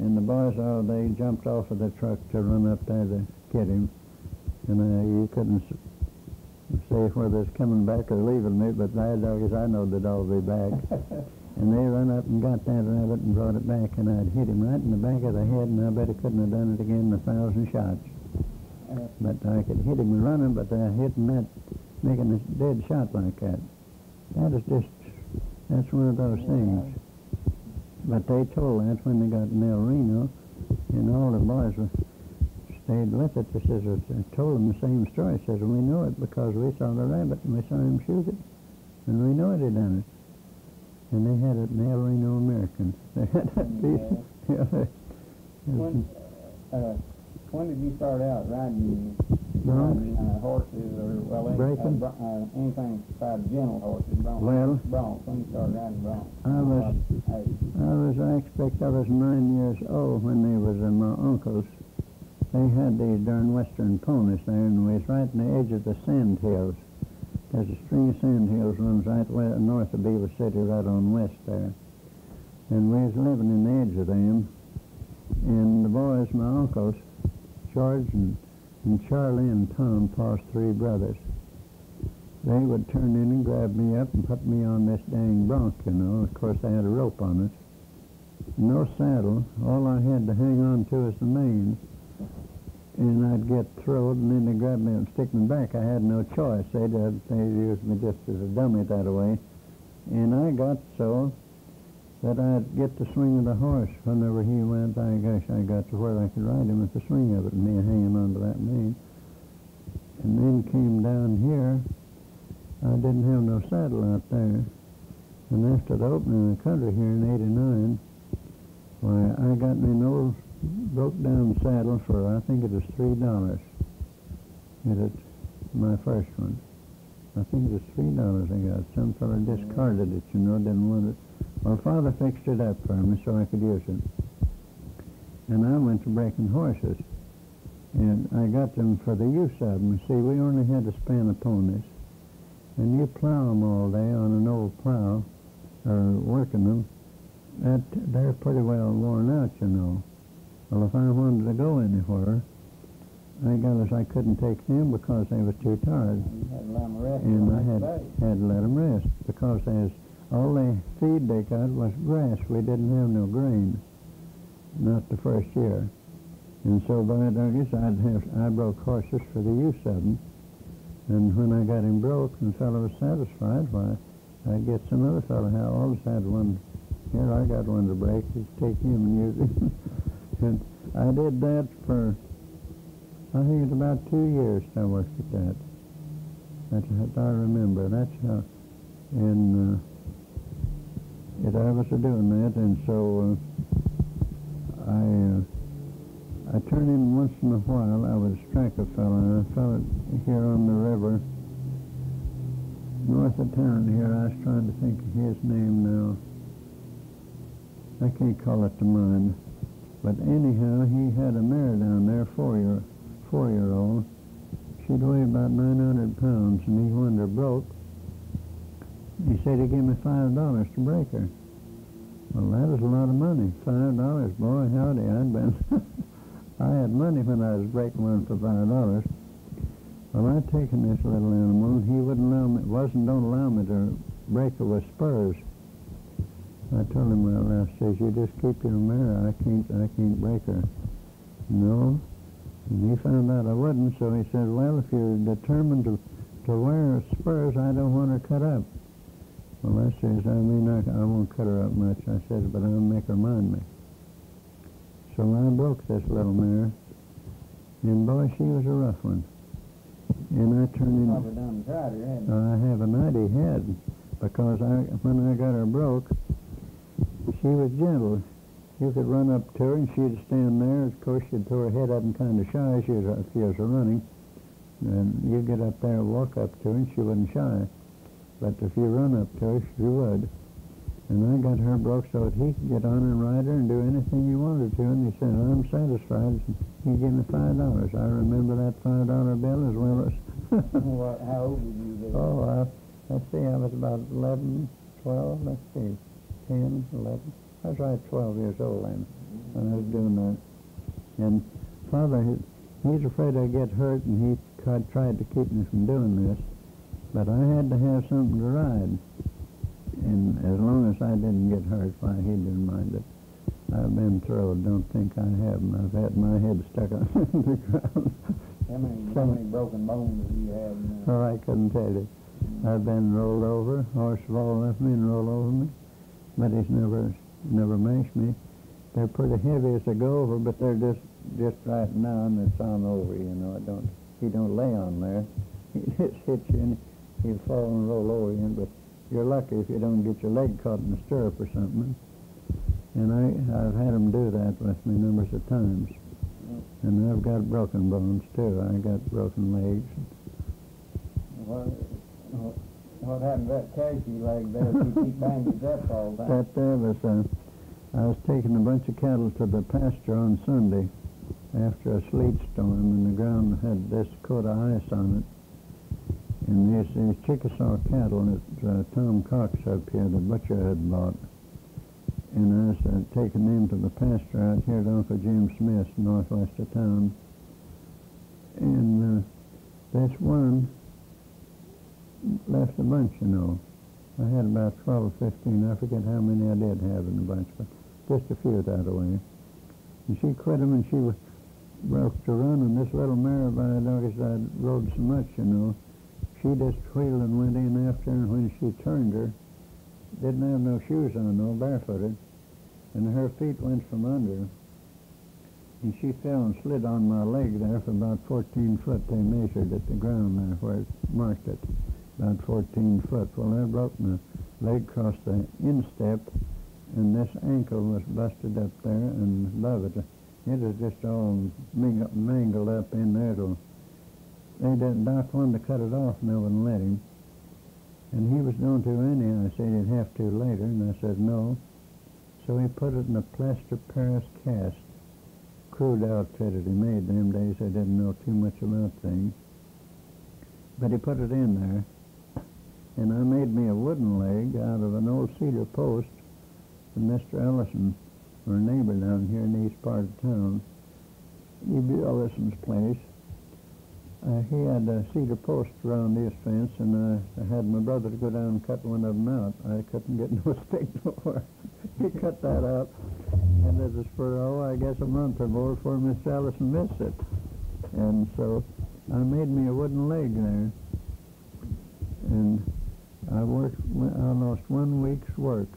and the boys all they jumped off of the truck to run up there to get him, and uh, you couldn't say whether it's coming back or leaving me, but bad dogs, I know they'd all be back. <laughs> and they run up and got that rabbit and brought it back, and I'd hit him right in the back of the head, and I bet I couldn't have done it again in a thousand shots. Uh, But I could hit him running, but uh, hitting that, making a dead shot like that, that is just, that's one of those things. But they told that when they got in El Reno, and all the boys were, stayed with it. They says, I told them the same story. Says, we know it because we saw the rabbit and we saw him shoot it, and we know it had done it. And they had it in El Reno American. <laughs> They had that piece. Yeah. <laughs> they- When, uh, when did you start out riding, riding uh, horses or, well, any- Breaking? uh, uh, anything besides gentle horses? Well- when you started riding? I was- I was, I expect I was nine years old when they was in my uncle's. They had these darn western ponies there, and we was right in the edge of the sand hills. There's a string of sand hills runs right north of Beaver City, right on west there. And we was living in the edge of them. And the boys, my uncles, George and, and Charlie and Tom, Pa's three brothers, they would turn in and grab me up and put me on this dang bronc, you know. Of course, they had a rope on it. No saddle. All I had to hang on to was the mane. and I'd get thrilled, and then they grab me and stick me back. I had no choice. They'd, uh, they used me just as a dummy that way. And I got so that I'd get the swing of the horse whenever he went. I guess I got to where I could ride him with the swing of it, and me hanging onto that mane. And then came down here. I didn't have no saddle out there. And after the opening of the country here in '89, why, I got me an old broke down saddle for I think it was three dollars. It is my first one. I think it was three dollars I got. Some fella discarded it, you know, didn't want it. Well, father fixed it up for me so I could use it. And I went to breaking horses. And I got them for the use of them. See, we only had to span of ponies. And you plow them all day on an old plow, or working them, that they're pretty well worn out, you know. Well, if I wanted to go anywhere, I as I couldn't take them because they was too tired, You had to let 'em rest and I had had to let them rest because as the feed they got was grass. We didn't have no grain, not the first year, and so by August I'd have I broke horses for the use of them, and when I got him broke and the fellow was satisfied, why I'd get some other fellow who always had one. Here I got one to break. He'd take him and use it. <laughs> And I did that for, I think it's about two years I worked at that. That's what I remember. That's how, and uh, it, I was doing that, and so uh, I, uh, I turned in once in a while. I would strike a fellow, and I a fellow here on the river, north of town here. I was trying to think of his name now. I can't call it to mind. But anyhow, he had a mare down there, four-year, four-year-old. She'd weigh about 900 pounds, and he wanted her broke. He said he'd give me five dollars to break her. Well, that was a lot of money. Five dollars, boy, howdy, I'd been. <laughs> I had money when I was breaking one for five dollars. Well, I'd taken this little animal, and he wouldn't allow me, wasn't don't allow me to break her with spurs. I told him, well, I says, you just keep your mare. I can't, I can't break her. No. And he found out I wouldn't, so he said, well, if you're determined to, to wear spurs, I don't want her cut up. Well, I says, I mean, I, I won't cut her up much. I says, but I'll make her mind me. So I broke this little mare, and boy, she was a rough one. And I turned in. Done tried her, hadn't? I have an idea head because I when I got her broke, she was gentle. You could run up to her and she'd stand there. Of course, she'd throw her head up and kind of shy. She was you was running, and you get up there and walk up to her and she wasn't shy. But if you run up to her, she would. And I got her broke so that he could get on and ride her and do anything he wanted to. And he said, I'm satisfied. He gave me five dollars. I remember that five dollar bill as well as. <laughs> What, how old were you then? Oh, I, let's see, I was about 11, 12, let's see, 10, 11. I was right 12 years old then when I was doing that. And Father, he, he's afraid I'd get hurt, and he tried, tried to keep me from doing this. But I had to have something to ride. And as long as I didn't get hurt, why, he didn't mind it. I've been thrilled. Don't think I haven't. I've had my head stuck <laughs> on the ground. How many, how many broken bones have you had? there? Oh, I couldn't tell you. I've been rolled over, horse fall off me and rolled over me, but he's never, never mashed me. They're pretty heavy as they go over, but they're just, just right now and it's on over, you know. I don't, he don't lay on there. <laughs> He just hits you he'll fall and roll over you, but you're lucky if you don't get your leg caught in a stirrup or something. And I, I've had them do that with me numbers of times. And I've got broken bones too. I got broken legs. What, what- happened to that cashew leg there? You keep bandaged up all the time. That there was, uh, I was taking a bunch of cattle to the pasture on Sunday after a sleet storm, and the ground had this coat of ice on it. And these, these Chickasaw cattle that uh, Tom Cox up here, the butcher, had bought. And I was taking them to the pasture out here at Uncle Jim Smith's, northwest of town. And uh, this one left a bunch, you know. I had about 12 or 15. I forget how many I did have in the bunch, but just a few that way. And she quit 'em, and she was broke to running. This little mare, but I noticed I rode so much, you know. She just wheeled and went in after, and when she turned her, didn't have no shoes on, no barefooted, and her feet went from under. And she fell and slid on my leg there for about 14 foot. They measured at the ground there where it marked it, about 14 foot. Well, I broke my leg across the instep, and this ankle was busted up there, and above it, it was just all mangled up in there. Till they didn't Doc wanted to cut it off, and they wouldn't let him. And he was going to anyhow. I said he'd have to later, and I said no. So he put it in a plaster Paris cast crude outfit that he made them days. I didn't know too much about things. But he put it in there. And I made me a wooden leg out of an old cedar post from Mr. Ellison, our neighbor down here in the east part of town. E.B. Ellison's place. Uh, he had a cedar post around his fence, and uh, I had my brother to go down and cut one of them out. I couldn't get <laughs> no stick nowhere. he cut that out, and it was for, oh, I guess a month or more before Miss Allison missed it. And so I made me a wooden leg there, and I worked, I lost one week's work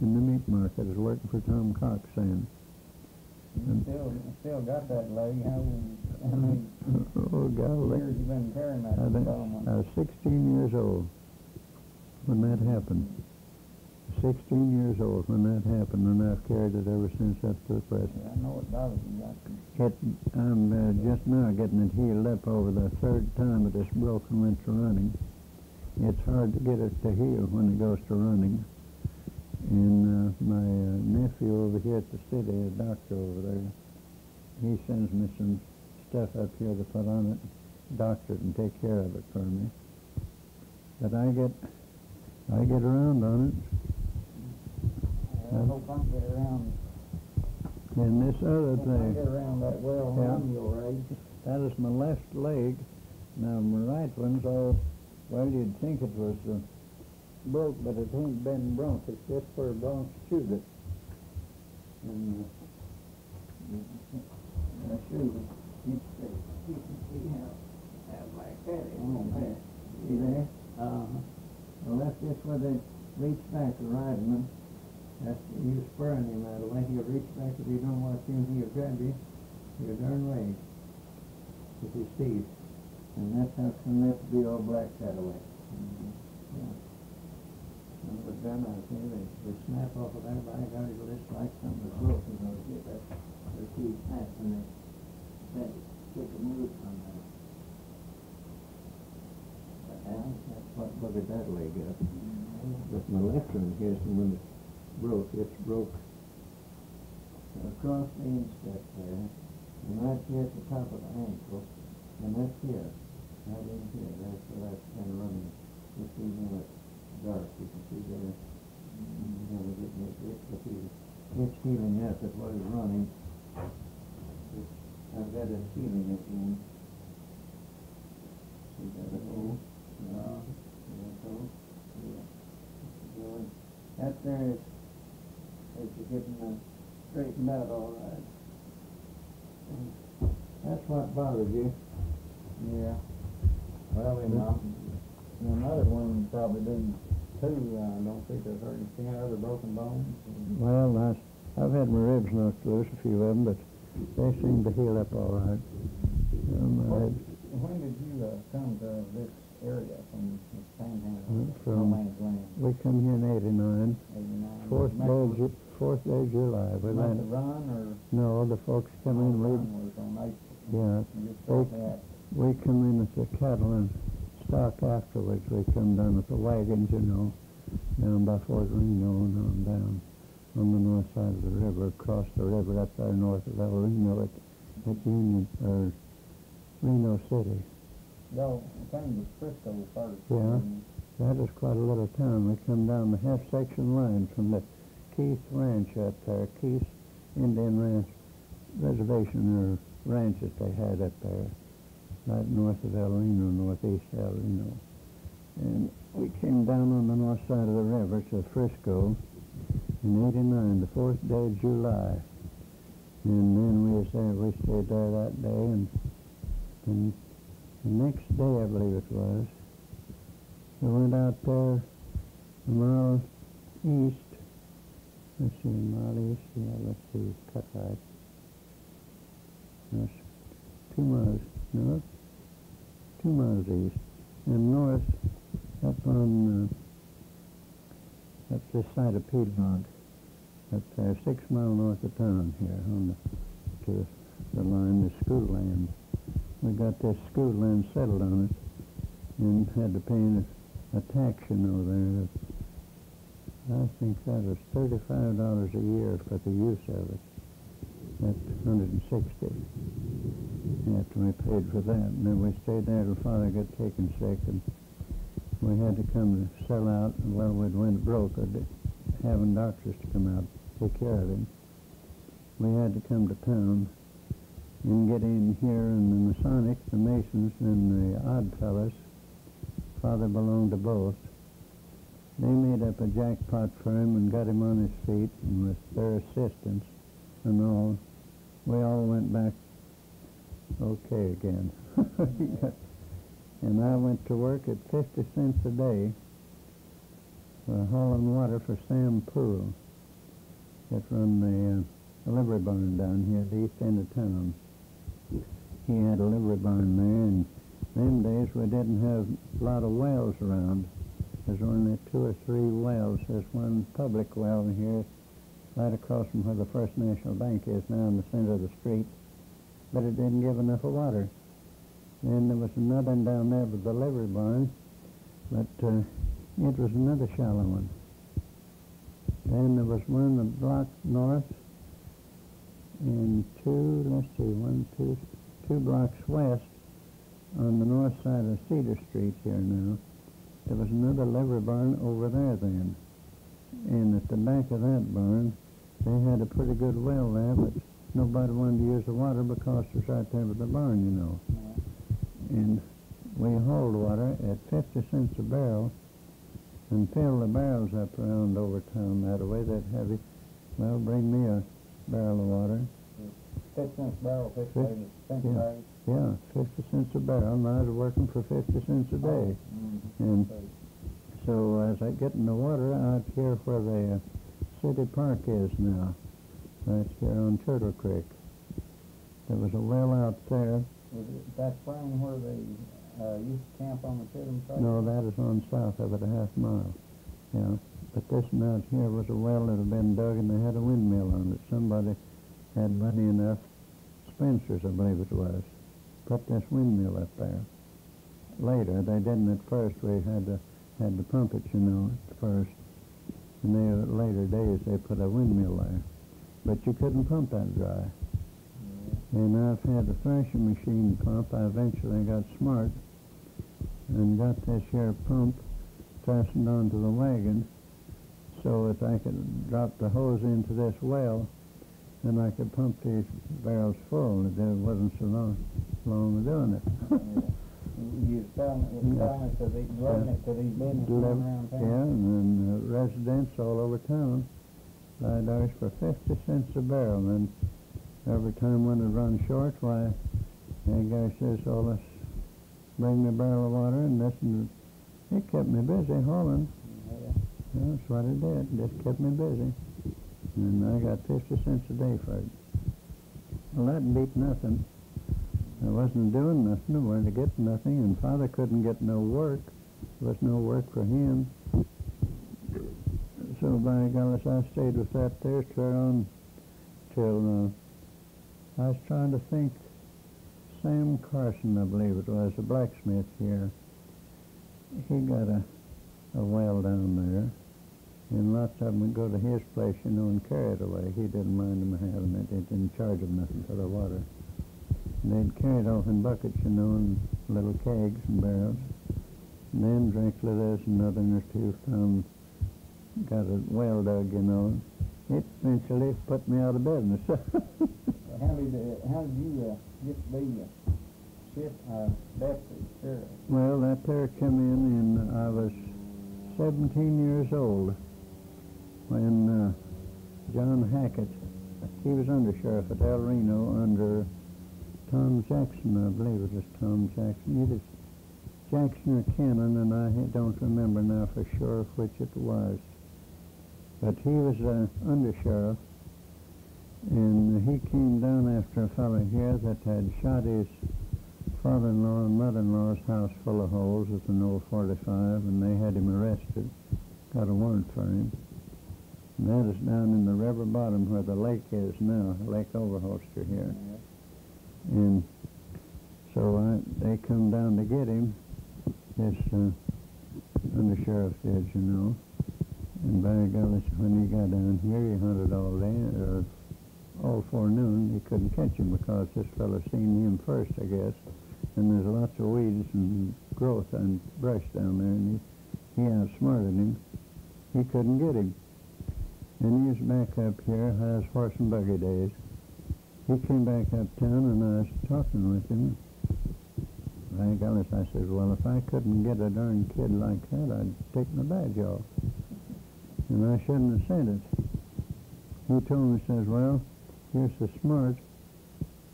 in the meat market. I was working for Tom Cox then. You still, still got that leg, how, how many Oh, golly. years you been carrying that I, think- I was 16 years old when that happened. 16 years old when that happened, and I've carried it ever since up to the present. I know it bothers you. I'm uh, just now getting it healed up over the third time that it's broken went to running. It's hard to get it to heal when it goes to running. And uh, my uh, nephew over here at the city, a doctor over there, he sends me some stuff up here to put on it, doctor it and take care of it for me. But I get, I get around on it. I hope I get around, And this other hope I thing. get around that well Yeah. I'm your age. That is my left leg. Now my right one's all, well, you'd think it was uh, broke, but it ain't been broke. It's just where broncs chewed it. And uh, I shoot it. You can see, you can see how, how like that is on there. See there? Uh-huh. Well, that's just where they reach back to riding them. That's you spurring him out of the way. He'll reach back if you don't watch him. He'll grab you your darn leg with his teeth. And that's how come that to be all black that way. Yeah. And was done out there. They, they snap off of that by God, it'll just like something that's broken. They'll get that their teeth snapped and they they take a move that. But that's what, look at that leg up. But my left one here's the one that broke. It's broke across the instep there, and right here at the top of the ankle, and that's here, right in here. That's where that's kind of running. Just even when it's dark, you can see there. You know, getting it, it, but he- it's healing up. It was running. I've got it healing again. See that hole? Uh, That hole? Yeah. That there is, is getting uh, straightened out all right. That's what bothers you. yeah. Well, then, um, another one probably do too, uh, don't think I've heard any other broken bones. Well, I, I've had my ribs knocked loose, a few of them, but they seem to heal up all right. Um, I When did you, uh, come to this area from this panhandle, no from- man's land, we come here in '89, eighty-nine? fourth day, fourth day of July. We Must landed. run or? No, the folks come in. We Run was on April. yeah, You just thought They- we come in at the cattle and stock afterwards. We come down with the wagons, you know, down by Fort Reno and on down on the north side of the river, across the river up there north of El Reno at, at Union or Reno City. Y'all came to Frisco first. Yeah. That is quite a little town. We come down the half section line from the Keith Ranch up there, Keith Indian Ranch Reservation or ranch that they had up there, right north of El Reno, northeast El Reno. And we came down on the north side of the river to Frisco in '89, the fourth day of July. And then we was there, we stayed there that day, and, and the next day, I believe it was, we went out there a mile east. Let's see, a mile east, yeah, let's see, cut right. That's two miles, no, two miles east. And north, up on, uh, up this side of Piedmont, up there, six mile north of town here, on the, to the line, the school land. We got this school land settled on it, and had to pay a, a tax, you know, there. I think that was thirty-five dollars a year for the use of it. And sixty. After we paid for that, and then we stayed there till father got taken sick, and we had to come to sell out. Well, we'd went broke, having doctors to come out take care of him. We had to come to town and get in here, and the Masonic, the Masons, and the Odd Fellows. Father belonged to both. They made up a jackpot for him and got him on his feet, and with their assistance and all, we all went back okay again. <laughs> and I went to work at 50 cents a day for hauling water for Sam Poole that run the uh, livery barn down here at the east end of town. He had a livery barn there, and them days we didn't have a lot of wells around. There's only two or three wells. There's one public well here right across from where the First National Bank is now in the center of the street, but it didn't give enough of water. Then there was another one down there with the livery barn, but uh, it was another shallow one. Then there was one a block north and two, let's see, one, two, two blocks west on the north side of Cedar Street here now. There was another livery barn over there then. And at the back of that barn, they had a pretty good well there, but nobody wanted to use the water because it was right there with the barn, you know. And we hauled water at 50 cents a barrel and filled the barrels up around over town that way, that heavy. Well, bring me a barrel of water. Fifty cents a barrel, fifty Fif- eighty cents a yeah. day. Yeah, 50 cents a barrel, and I was working for 50 cents a day. Mhm. And so as I get in the water out here where the uh, city park is now, right here on Turtle Creek, there was a well out there. Was it that spring where they, uh, used to camp on the Chisholm Trail? No, that is on south of it, a half mile. Yeah, but this one out here was a well that had been dug, and they had a windmill on it. Somebody had money enough, Spencer's, I believe it was, put this windmill up there. Later, they didn't at first. We had to had to pump it, you know, at first. And they later days they put a windmill there, but you couldn't pump that dry. And I've had a threshing machine pump. I eventually got smart and got this here pump fastened onto the wagon so that I could drop the hose into this well and I could pump these barrels full. It wasn't so long, long doing it. <laughs> You selling it, was to these, delivering it these businesses around town? Yeah, and then uh, residents all over town buy ours for 50 cents a barrel. And every time one would run short, why, that guy says, oh, let's bring me a barrel of water and this and it kept me busy hauling. Yeah. That's what it did. Just kept me busy. And I got 50 cents a day for it. Well, that beat nothing. I wasn't doing nothing. I wasn't getting nothing. And Father couldn't get no work. There was no work for him. So by golly, I stayed with that there till on till uh, I was trying to think. Sam Carson, I believe it was, a blacksmith here. He got a a well down there, and lots of them would go to his place, you know, and carry it away. He didn't mind them having it. They didn't charge them nothing for the water. And they'd carry it off in buckets, you know, in little kegs and barrels. And then directly there's another one or two found, got a well dug, you know. It eventually put me out of business. <laughs> How did, uh, how did you, uh, get to be, uh, shift, uh, deputy sheriff? Well, that there come in, and I was 17 years old when uh, John Hackett he was under sheriff at El Reno under Tom Jackson, I believe it was Tom Jackson. Either Jackson or Cannon, and I don't remember now for sure which it was. But he was uh, undersheriff, and he came down after a fellow here that had shot his father-in-law and mother-in-law's house full of holes with an old 45, and they had him arrested. Got a warrant for him. And that is down in the river bottom where the lake is now, Lake Overholser here. And so I, they come down to get him, this uh, undersheriff did, you know. And by golly, when he got down here, he hunted all day, or all forenoon. He couldn't catch him because this fellow seen him first, I guess. And there's lots of weeds and growth and brush down there, and he, he outsmarted him. He couldn't get him. And he was back up here, his horse and buggy days. He came back uptown, and I was talking with him. By golly, I said, well, if I couldn't get a darn kid like that, I'd take my badge off. And I shouldn't have said it. He told me, says, well, you're so smart,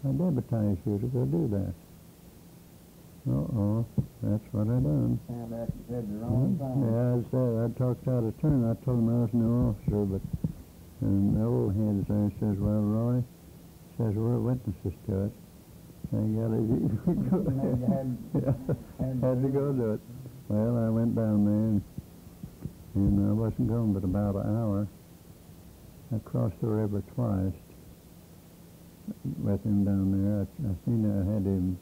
I deputize you to go do that. Uh-oh, that's what I done. You said the wrong hmm? thing. Yeah, I said, I talked out of turn. I told him I was no officer, but, and the old head there says, well, Roy, says, we're witnesses to it. To, <laughs> Maybe you had- had- <laughs> had to go do it. Well, I went down there and, and I wasn't gone but about an hour. I crossed the river twice with him down there. I, I seen I had him,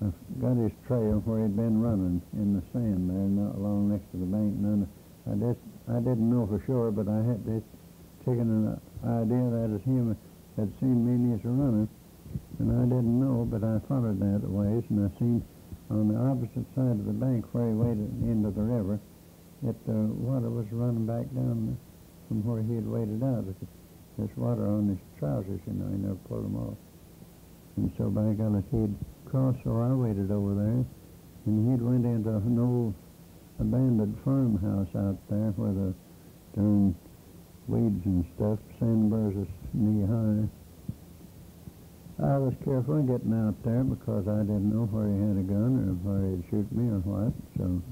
I got his trail where he'd been running in the sand there, not along next to the bank. None, I just, I didn't know for sure, but I had just taken an idea that as him had seen me he was running, and I didn't know, but I followed that a ways, and I seen on the opposite side of the bank where he waded into the river, that the water was running back down from where he had waded out. This water on his trousers, you know, he never pulled them off. And so by golly, he'd crossed, so I waited over there, and he'd went into an old abandoned farmhouse out there where the darn weeds and stuff, sandburs is knee high. I was careful getting out there because I didn't know where he had a gun or where he'd shoot me or what. So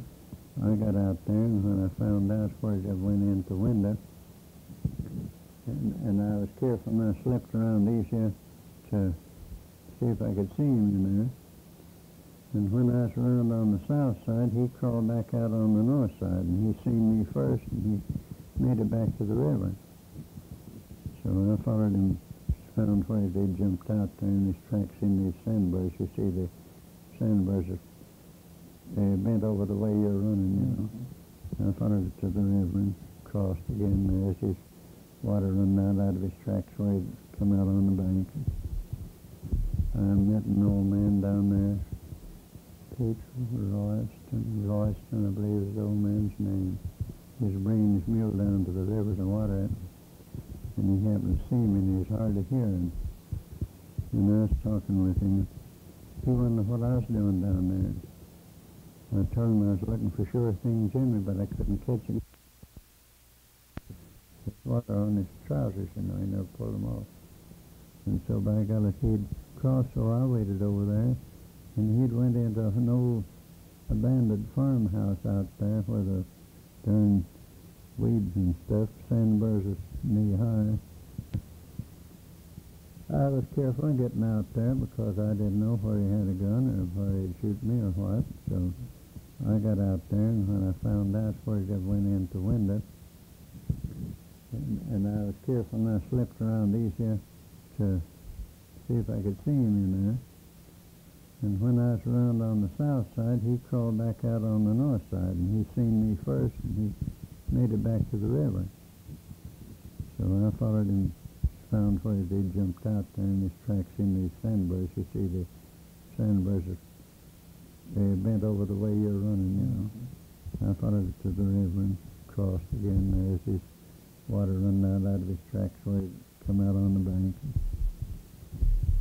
I got out there, and when I found out where he went in the window, and, and I was careful, and I slipped around easier to see if I could see him in there. And when I was around on the south side, he crawled back out on the north side, and he seen me first, and he made it back to the river. So I followed him, found where they jumped out there, and his tracks in these sandbars. You see the sandbars are they bent over the way you're running, you know. I followed it to the river and crossed again. There's his water running out, out of his tracks where he'd come out on the bank. I met an old man down there, Pete Royston, Royston, I believe is the old man's name. He was bringing his down to the river to water and he happened to see me, and he was hard of hearing. And I was talking with him. He wondered what I was doing down there. I told him I was looking for sure things in me, but I couldn't catch him. His water on his trousers, you know, he never pulled them off. And so by golly, he'd crossed, so I waited over there, and he'd went into an old abandoned farmhouse out there where the darn weeds and stuff, sandburs was knee high. I was careful in getting out there because I didn't know where he had a gun or where he'd shoot me or what. So I got out there, and when I found out where he went in the window, and, and I was careful, and I slipped around easier to see if I could see him in there. And when I was around on the south side, he crawled back out on the north side, and he seen me first, and he made it back to the river. So I followed him, found where they jumped out there, and his tracks in these sandbars. You see the sandbars are they bent over the way you're running, you know. I followed it to the river and crossed again. There's this water running out, out of his tracks where he come out on the bank.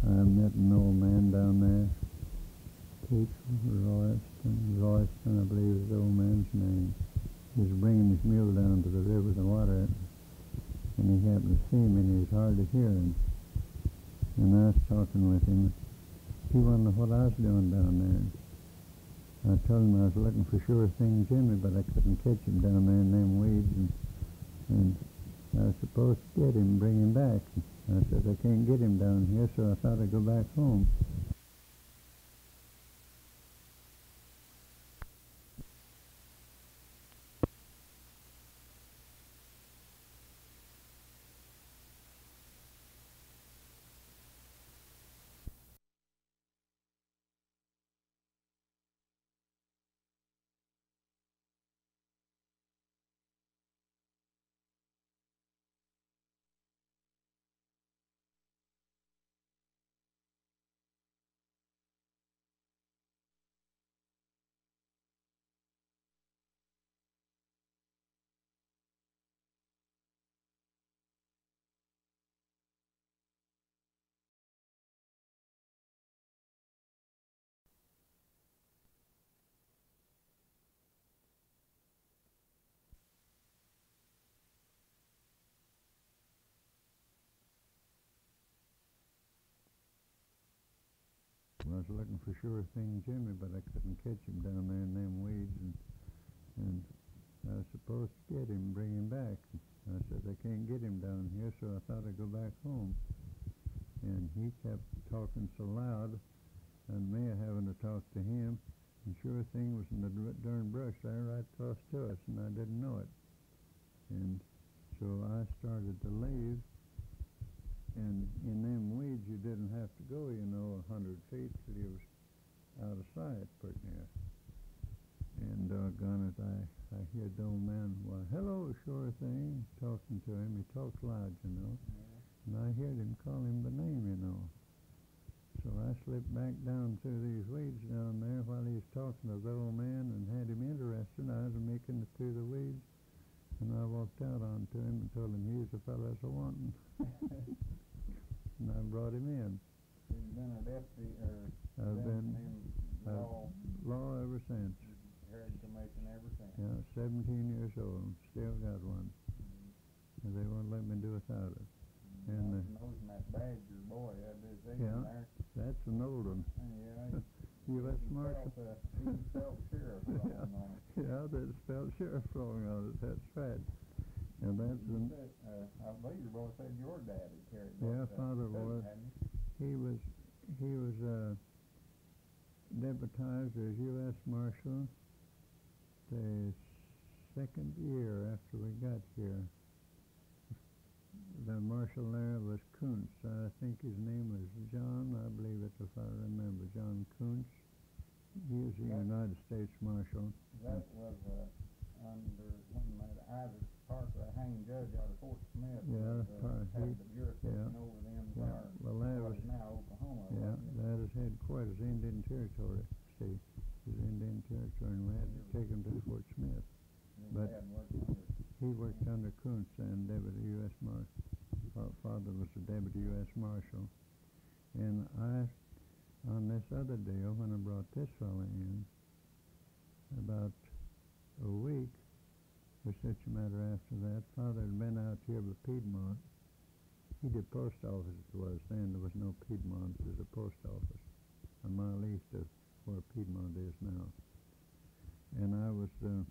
I met an old man down there, Royston, Royston, I believe is the old man's name. He was bringing his mule down to the river to water it, and he happened to see me, and he was hard of hearing. and I was talking with him. He to know what I was doing down there. I told him I was looking for Sure Thing Jimmy, but I couldn't catch him down there in them weeds, and, and I was supposed to get him, bring him back. I said, I can't get him down here, so I thought I'd go back home. I was looking for Sure Thing Jimmy, but I couldn't catch him down there in them weeds, and, and I was supposed to get him, bring him back. I said, I can't get him down here, so I thought I'd go back home. And he kept talking so loud, and me having to talk to him, and Sure Thing was in the darn brush there right close to us, and I didn't know it. And so I started to leave, and in them weeds, you didn't have to go, you know, a hundred feet till you was out of sight pretty near. And doggone it, I, I hear the old man, well, hello, sure thing, talking to him. He talks loud, you know. And I heard him call him by name, you know. So I slipped back down through these weeds down there while he was talking to the old man and had him interested. I was making it through the weeds. And I walked out onto him and told him he was the fellow I wanting. <laughs> <laughs> and I brought him in. You've been a deputy, or I've been in uh, law, law ever since. heard commission ever since. Yeah, 17 years old, and still got one. And they won't let me do without it. And uh, that Badger boy, I Yeah. there. that's an old one. Yeah, U.S. he <laughs> Marshal. felt, uh, felt sheriff <laughs> Yeah. on it. Yeah, that spelled sheriff wrong on it. That's right. And that's an, uh, I believe your boy said your daddy carried Yeah, that, uh, father was. he was he was uh, deputized as U.S. Marshal the second year after we got here. The marshal there was Kuntz. I think his name was John. I believe it if I remember. John Kuntz. He was the United States Marshal. That was, uh, under, when that Ivers Parker, a hanging judge out of Fort Smith. Yeah, was, uh, Par- had he- the jurisdiction over the Yeah. Well, that was now Oklahoma, yeah. it? That is headquarters, Indian Territory. See, it was Indian Territory, and we had to take him to Fort Smith. But- dad worked under He worked under Kuntz and deputy U.S. Marshal. Father was a deputy U.S. Marshal. And I, on this other deal, when I brought this fellow in, about a week or such a matter after that, Father had been out here by Piedmont. He did post office it was then. There was no Piedmont. There was a post office a mile east of where Piedmont is now. And I was, uh,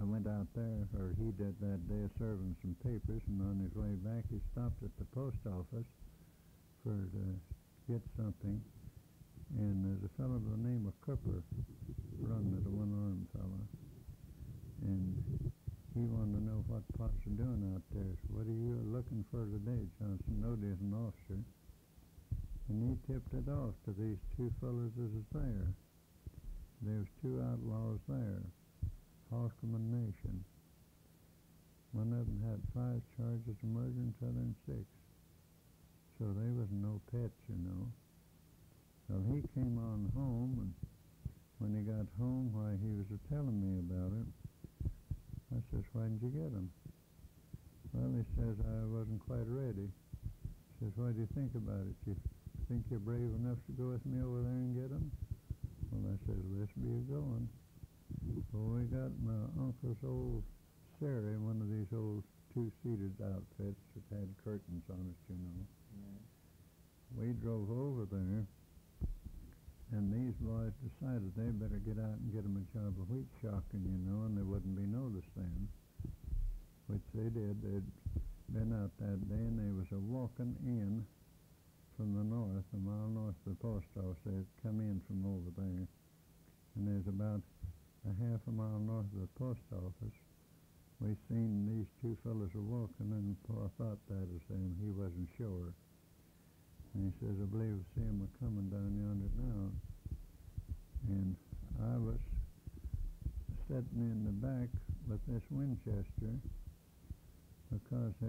I went out there, or he did that day, serving some papers, and on his way back, he stopped at the post office for to get something. And there's a fellow by the name of Cooper running it, a one-armed fellow. And he wanted to know what Potts are doing out there. So what are you looking for today, Johnson? No, there's an officer. And he tipped it off to these two fellows that was there. There was two outlaws there. Holcomb and Nation. One of them had five charges of murder and the other six. So they was no pets, you know. Well, he came on home, and when he got home, why, he was telling me about it. I says, why didn't you get him? Well, he says, I wasn't quite ready. Says, what do you think about it? You think you're brave enough to go with me over there and get him? Well, I says, let's be a going. Well, we got my uncle's old Surrey, one of these old two-seated outfits that had curtains on it, you know. Yeah. we drove over there, and these boys decided they better get out and get 'em a job of wheat shocking, you know, and they wouldn't be noticed then, which they did. They'd been out that day, and they was a walking in from the north, a mile north of the post office. They'd come in from over there, and there's about a half a mile north of the post office. We seen these two fellows a walking, and Pa thought that was them. He wasn't sure. And he says, I believe I see a coming down yonder now. And I was sitting in the back with this Winchester because they-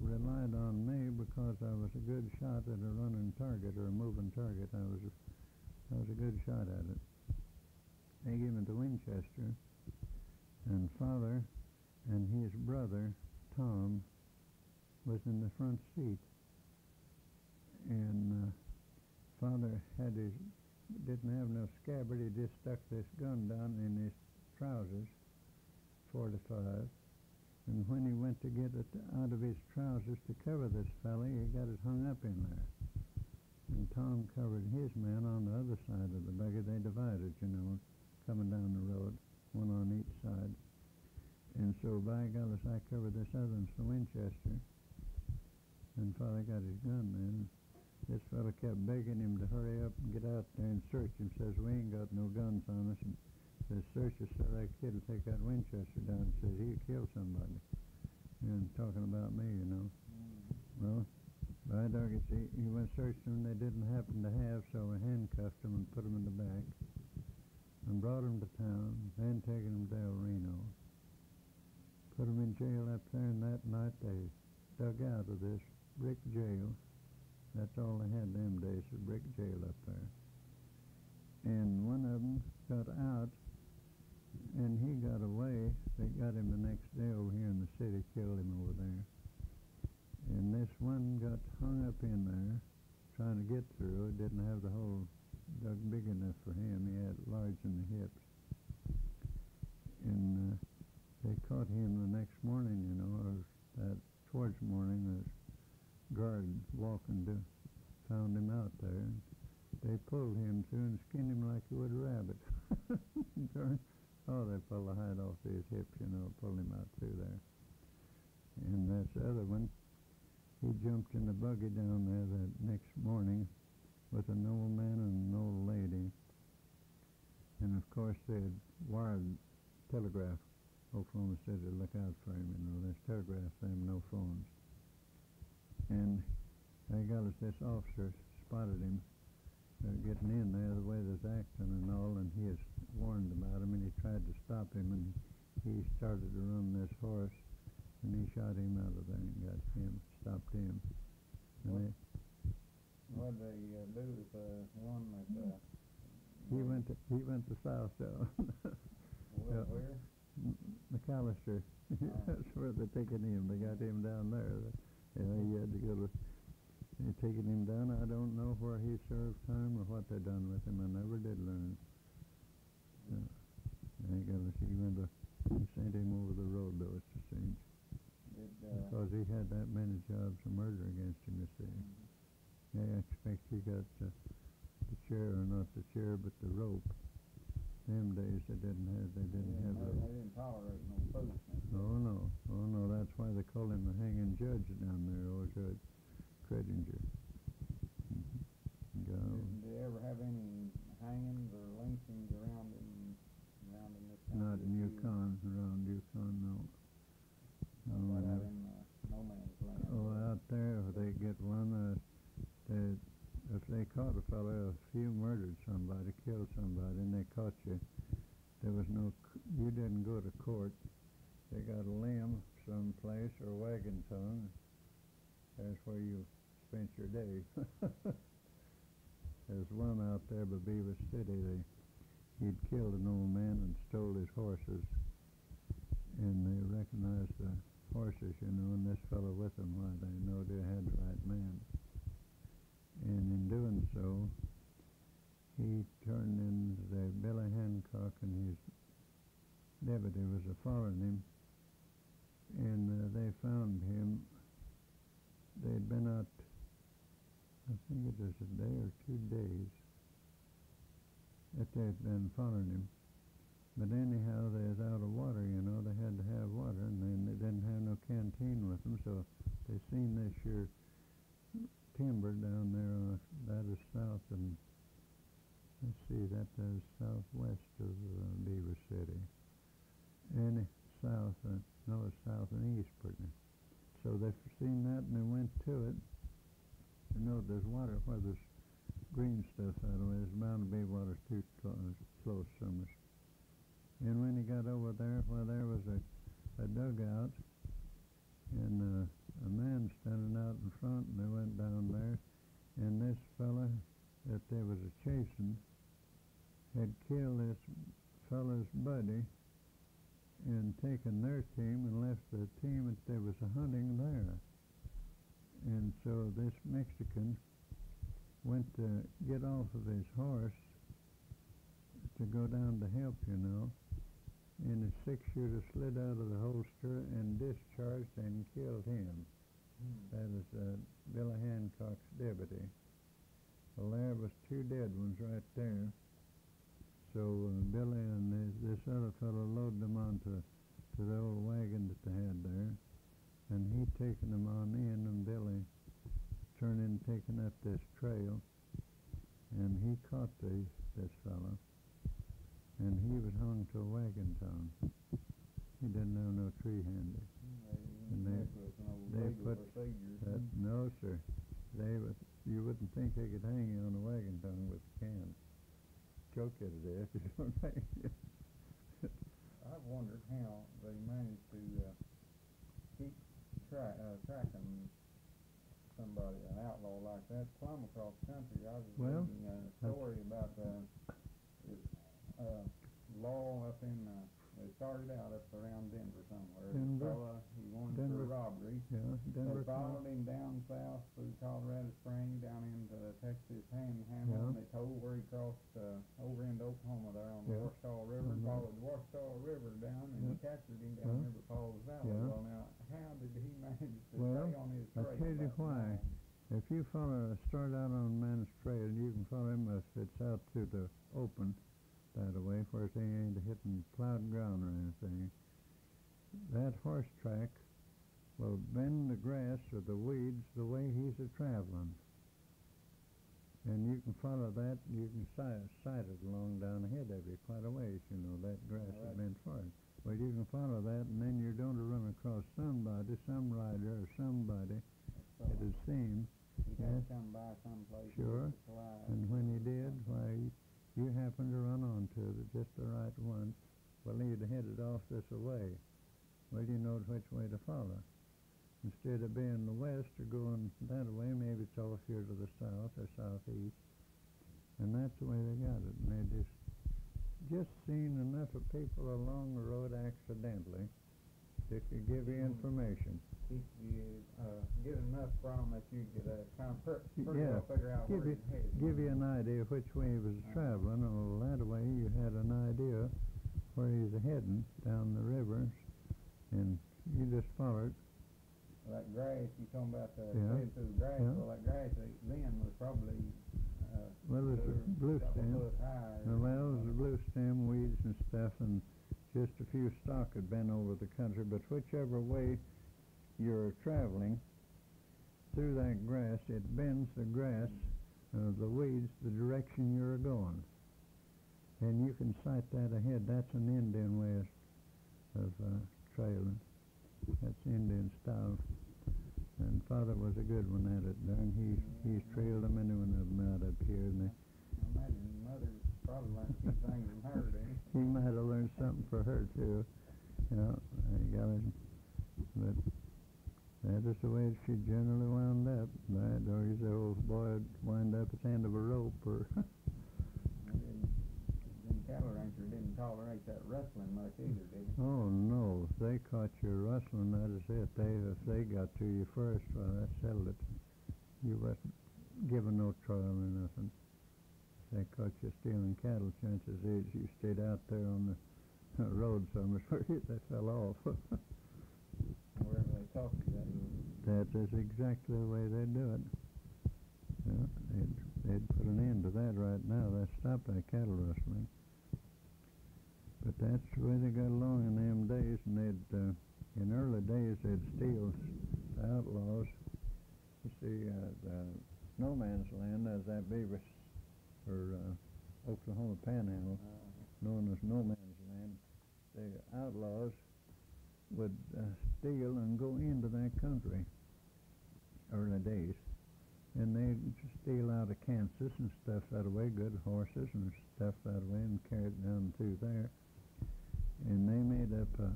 relied on me because I was a good shot at a running target or a moving target. I was a, I was a good shot at it. They gave me the Winchester, and father and his brother, Tom, was in the front seat. And uh, father had his, didn't have no scabbard, he just stuck this gun down in his trousers, 45. And when he went to get it out of his trousers to cover this fellow, he got it hung up in there. And Tom covered his man on the other side of the buggy. They divided, you know, coming down the road, one on each side. And so, by golly, I covered this other one's the Winchester. And father got his gun then. This fellow kept begging him to hurry up and get out there and search him. Says, we ain't got no guns on us. And says, search us so that kid will take that Winchester down. Says, he'll kill somebody. And talking about me, you know. Mm-hmm. Well, by doggone, he, he went searching them they didn't happen to have, so we handcuffed them and put them in the back and brought them to town, then taken them to El Reno. Put them in jail up there, and that night they dug out of this brick jail. That's all they had them days, a brick jail up there. And one of them got out, and he got away. They got him the next day over here in the city, killed him over there. And this one got hung up in there, trying to get through. It didn't have the hole dug big enough for him. He had it large in the hips. And uh, they caught him the next morning, you know, or that towards morning, guard walking to found him out there. They pulled him through and skinned him like you would a rabbit. <laughs> Oh, they pulled the hide off his hips, you know, pulled him out through there. And that's the other one. He jumped in the buggy down there that next morning with an old man and an old lady. And of course they had wired telegraph Oklahoma City to look out for him, you know. There's telegraph them, no phones. And I got us this officer spotted him uh, getting in there the way there's acting and all, and he has warned about him, and he tried to stop him, and he started to run this horse, and he shot him out of there and got him, stopped him. And they, What'd they uh, do with the one that, uh? he went to, he went to South. <laughs> Where, where? McAlester. <laughs> That's where they're taking him. They got him down there. Yeah, he had to go to. They taking him down. I don't know where he served time or what they done with him. I never did learn. Yeah. They got to see the they sent him over the road though. It's a cinch Did, uh, because he had that many jobs of murder against him. You see. Yeah, I expect he got uh, the chair, or not the chair, but the rope. Them days they didn't have. They didn't yeah, have they, rope. they didn't tolerate no foolishness. Oh no, oh no, that's why they call him the hanging judge down there, old Judge Credinger. Mm-hmm. Go. Did they ever have any hangings or lynchings around in, around in this county? Not in Yukon, around Yukon, no. No, out no. in, uh, no man's land. Oh, out there, they get one, uh, they, if they caught a fellow, if you murdered somebody, killed somebody, and they caught you, there was no, you didn't go to court. They got a limb someplace or a wagon tongue. That's where you spent your day. <laughs> There's one out there by Beaver City. They, he'd killed an old man and stole his horses, and they recognized the horses, you know, and this fellow with them, why they know they had the right man. And in doing so, he turned in the Billy Hancock and his deputy was a following him, and uh, they found him. They'd been out I think it was a day or two days that they'd been following him. But anyhow, they was out of water, you know. They had to have water, and they didn't have no canteen with them, so they seen this here timber down there. Uh, that is south and let's see, that is southwest of uh, Beaver City. And south, uh, no, it's south and east, pretty. So they seen that and they went to it. You know, there's water where there's green stuff out of it. There's bound to be water too close, close summers. And when he got over there, well, there was a, a dugout, and uh, a man standing out in front, and they went down there, and this fella that they was a chasing had killed this fella's buddy and taken their team and left the team that they was a hunting there. And so this Mexican went to get off of his horse to go down to help, you know, and a six-shooter slid out of the holster and discharged and killed him. That is uh, Billy Hancock's deputy. Well, there was two dead ones right there. So uh, Billy and this, this other fellow loaded them onto to the old wagon that they had there, and he taken them on in, and Billy turned in taking up this trail, and he caught the, this fellow, and he was tongue. He didn't know no tree handy. And they- they put That, no, sir. They would, you wouldn't think they could hang you on a wagon tongue with a can. Choke you to death, <laughs> you know what I mean? I've wondered how they managed to uh, keep track uh, tracking somebody, an outlaw like that, plumb across the country. I was Well, reading a story about uh, this, uh, law up in. Uh, they started out up around Denver somewhere. Denver? This fella, he wanted Denver. for robbery. Yeah, Denver. They followed him down south through Colorado Springs, down into the Texas Panhandle, Yeah. and they told where he crossed uh, over into Oklahoma there on the Yeah. Washita River, and Mhm. followed the Washita River down, and Yeah. he captured him down Huh? there by Pauls Valley. Yeah. Well, now, how did he manage to Well, stay on his I trail? tell you that why. long? If you follow, start out on a man's trail, you can follow him if it's out to the open that away, where they ain't hitting plowed ground or anything. That horse track will bend the grass or the weeds the way he's a traveling. And you can follow that, you can sight, sight it along down ahead of you quite a ways, you know, that grass All right. is bent for it. Well, you can follow that, and then you're going to run across somebody, some rider or somebody, So, it would seem, he had yes. to come by someplace. Sure. to slide. and when he did, why, you happened to run onto it just the right one. Well, he'd headed off this way. Well, you know which way to follow. Instead of being the west or going that way, maybe it's off here to the south or southeast. And that's the way they got it. And they just, just seen enough of people along the road accidentally that could give you information. If you uh, get enough from it, you could uh, kind of per- pretty Yeah, well figure out give where you, he's headed. give you an idea which way he was traveling, or that way you had an idea where he's heading down the rivers, and you just followed. Well, that grass, you talking about the Yeah. head through the grass, Yeah. well, that grass uh, then was probably, uh, Well, it was a two or blue couple stem. foot high. And well, it was blue stem weeds and stuff, and just a few stock had been over the country. But whichever way you're traveling through that grass, it bends the grass, uh, the weeds, the direction you're going. And you can sight that ahead. That's an Indian way of, of uh, trailing. That's Indian style. And Father was a good one at it. Darn, he's he's trailed a many one of them out up here, and they, I imagine mother probably learned things from her, didn't he? he might have learned something for her too. You know, I got it. But that is the way she generally wound up. That or he's the old boy would wind up at the end of a rope or <laughs> Them cattle ranchers didn't tolerate that rustling much either, did they? oh no, if they caught you rustling, that is it. They if they got to you first, well that settled it. You wasn't given no trial or nothing. If they caught you stealing cattle, chances is you stayed out there on the <laughs> road somewhere <laughs> where they fell off. They to that. That is exactly the way they do it. Well, they'd, they'd put an end to that right now. They stopped that cattle rustling. But that's the way they got along in them days, and they'd, uh, in early days, they'd steal the outlaws. You see, uh, the no man's land, as that Beaver, or uh, Oklahoma Panhandle, Uh, known as no man's land, the outlaws would uh, steal and go into that country early days. And they'd steal out of Kansas and stuff that away, good horses and stuff that away, and carry it down through there. And they made up a,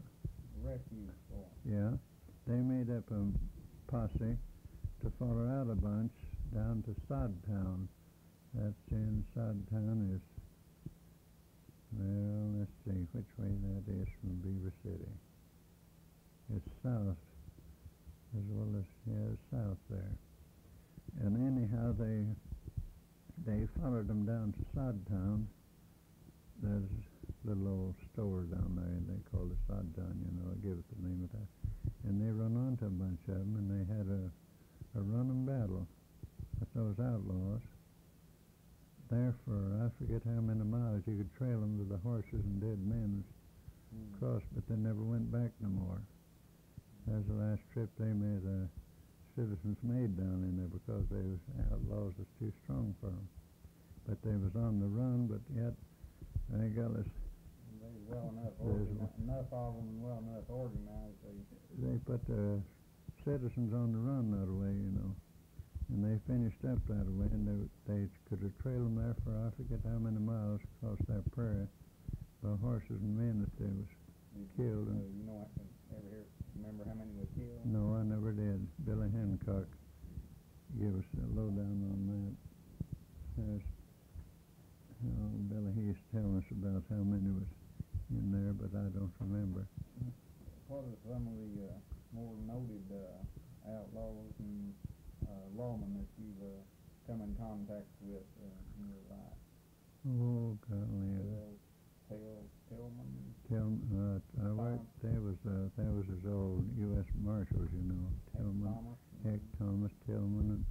refuge for yeah, they made up a posse to follow out a bunch down to Sodtown. That's in Sodtown is, well, let's see which way that is from Beaver City. It's south, as well as, yeah, south there. And anyhow, they, they followed them down to Sodtown. There's a little old store down there, and they call it Sodtown, you know, I give it the name of that. And they run onto a bunch of them, and they had a, a running battle with those outlaws. There for, I forget how many miles, you could trail them to the horses and dead men Mm. across, but they never went back no more. That was the last trip they made, uh, citizens made down in there because they was, outlaws was too strong for them. But they was on the run, but yet, they got us, They well enough organized, enough of them well enough organized, they, they put the citizens on the run that way, you know. And they finished up that way, and they, they could have trailed them there for I forget how many miles across that prairie by horses and men that they was. Killed uh, and- You know, what, ever hear, remember how many was killed? No, I never did. Billy Hancock gave us a lowdown on that. There's, oh, Billy, he used to tell us about how many was in there, but I don't remember. What are some of the, uh, more noted, uh, outlaws and, uh, lawmen that you've, uh, come in contact with, uh, in your life? Oh, golly, Tell, Tilghman, Tell, uh, I worked, there was, uh, there was his old U.S. Marshals, you know, Tilghman? Heck Thomas Tilghman, and,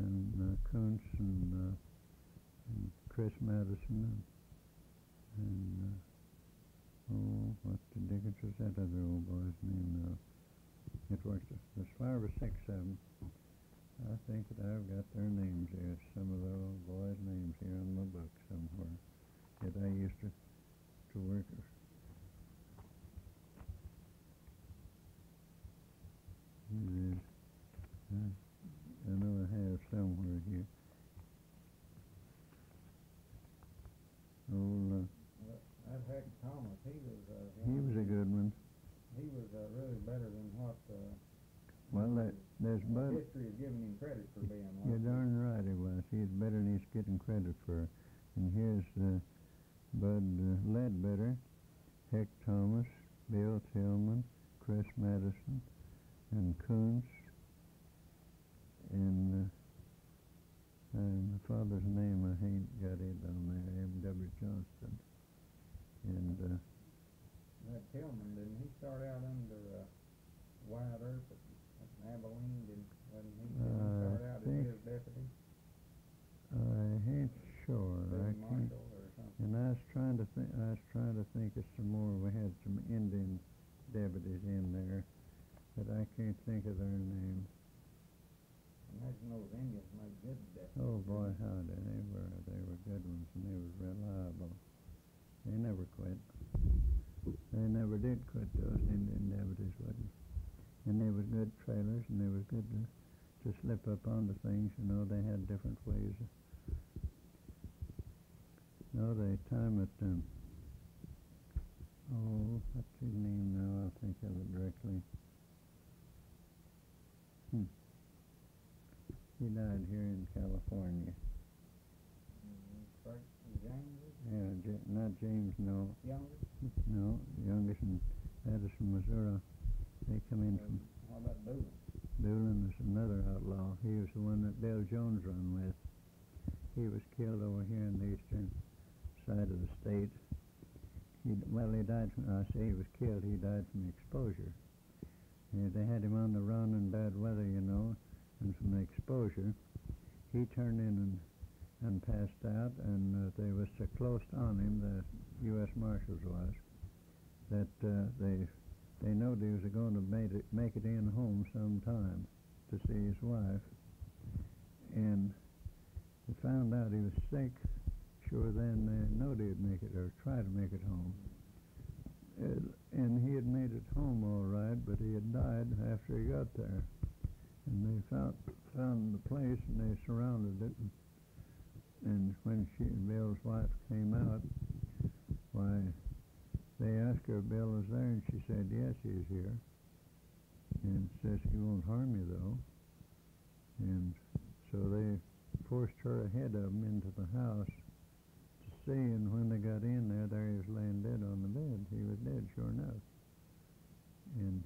and uh, Kuntz, and, uh, and Chris Madsen, and, and uh, oh, what the dickens was that other old boy's name now? It was, there's five or six of them. I think that I've got their names here, some of the old boys' names here in my book somewhere that I used to, to work with. Here it is. Uh, I know I have somewhere here. Old, uh, That Thomas, he was, uh. he was a good one. He was, uh, really better than what, uh. Well, there, there's Bud. History has given him credit for being. You're darn right he was. He's better than he's getting credit for. And here's uh, Bud uh, Ledbetter, Heck Thomas, Bill Tilghman, Chris Madsen, and Coons, and, uh, and my father's name I ain't got it on there, M.W. Johnston. And uh, That Tilghman, didn't he start out under, uh, Wyatt Earp at, Abilene, didn't, wasn't he, didn't he Uh, start out as his deputy? I ain't sure. I can't. marshal or something? And I was trying to think. I was trying to think of some more. We had some Indian deputies in there, but I can't think of their names. Imagine those Indians deputies. Oh boy, how did they were? They were good ones, and they were reliable. They never quit. They never did quit. Those Indian deputies wouldn't. And they was good trailers, and they was good to, to slip up onto things. You know, they had different ways. No, they time it. Um, oh, what's his name now? I'll think of it directly. He died here in California. Mhm. James, Yeah, J- not James, no. younger? <laughs> No, youngest in Madison, Missouri. They come in from How about Doolin? Doolin is another outlaw. He was the one that Bill Jones run with. He was killed over here in the eastern side of the state. He, well, he died from, I say he was killed, he died from exposure. And they had him on the run in bad weather, you know, and from the exposure, he turned in and, and passed out, and uh, they was so close on him, the U.S. Marshals was, that uh, they they knowed he was going to make it, make it in home sometime to see his wife, and they found out he was sick. Sure, then they knowed he'd make it or try to make it home. Uh, and he had made it home all right, but he had died after he got there. And they found found the place and they surrounded it. And, and when she, Bill's wife came out, why, they asked her if Bill was there, and she said, yes, he's here. And says he won't harm you, though. And so they forced her ahead of them into the house to see, and when they got in there, there he was laying dead on the bed. He was dead, sure enough. And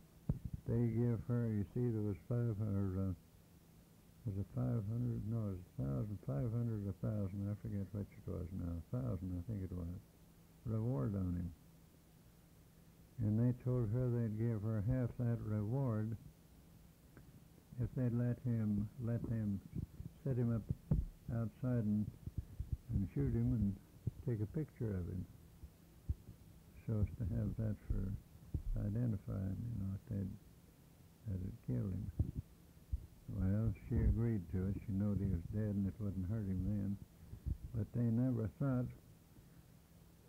they give her, you see, there was five, or, uh, was it five hundred? No, it was a thousand, five hundred, a thousand, I forget which it was now, thousand, I think it was, reward on him. And they told her they'd give her half that reward if they'd let him, let them set him up outside and, and shoot him and take a picture of him. So as to have that for identifying, you know, if they'd, that had killed him. Well, she agreed to it. She knowed he was dead and it wouldn't hurt him then. But they never thought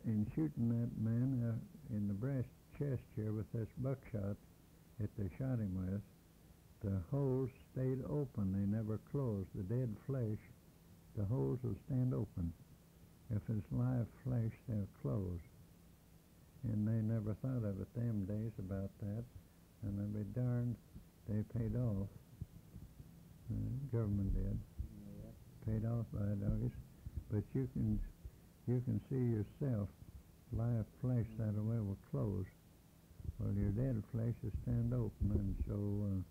in shooting that man uh, in the breast chest here with this buckshot that they shot him with, the holes stayed open. They never closed. The dead flesh, the holes will stand open. If it's live flesh, they'll close. And they never thought of it them days about that. And they'd be darned, they paid off. The government did. Yeah. Paid off by doggies. But you can, you can see yourself, live flesh that way will close. Well, your dead flesh will stand open, and so, uh,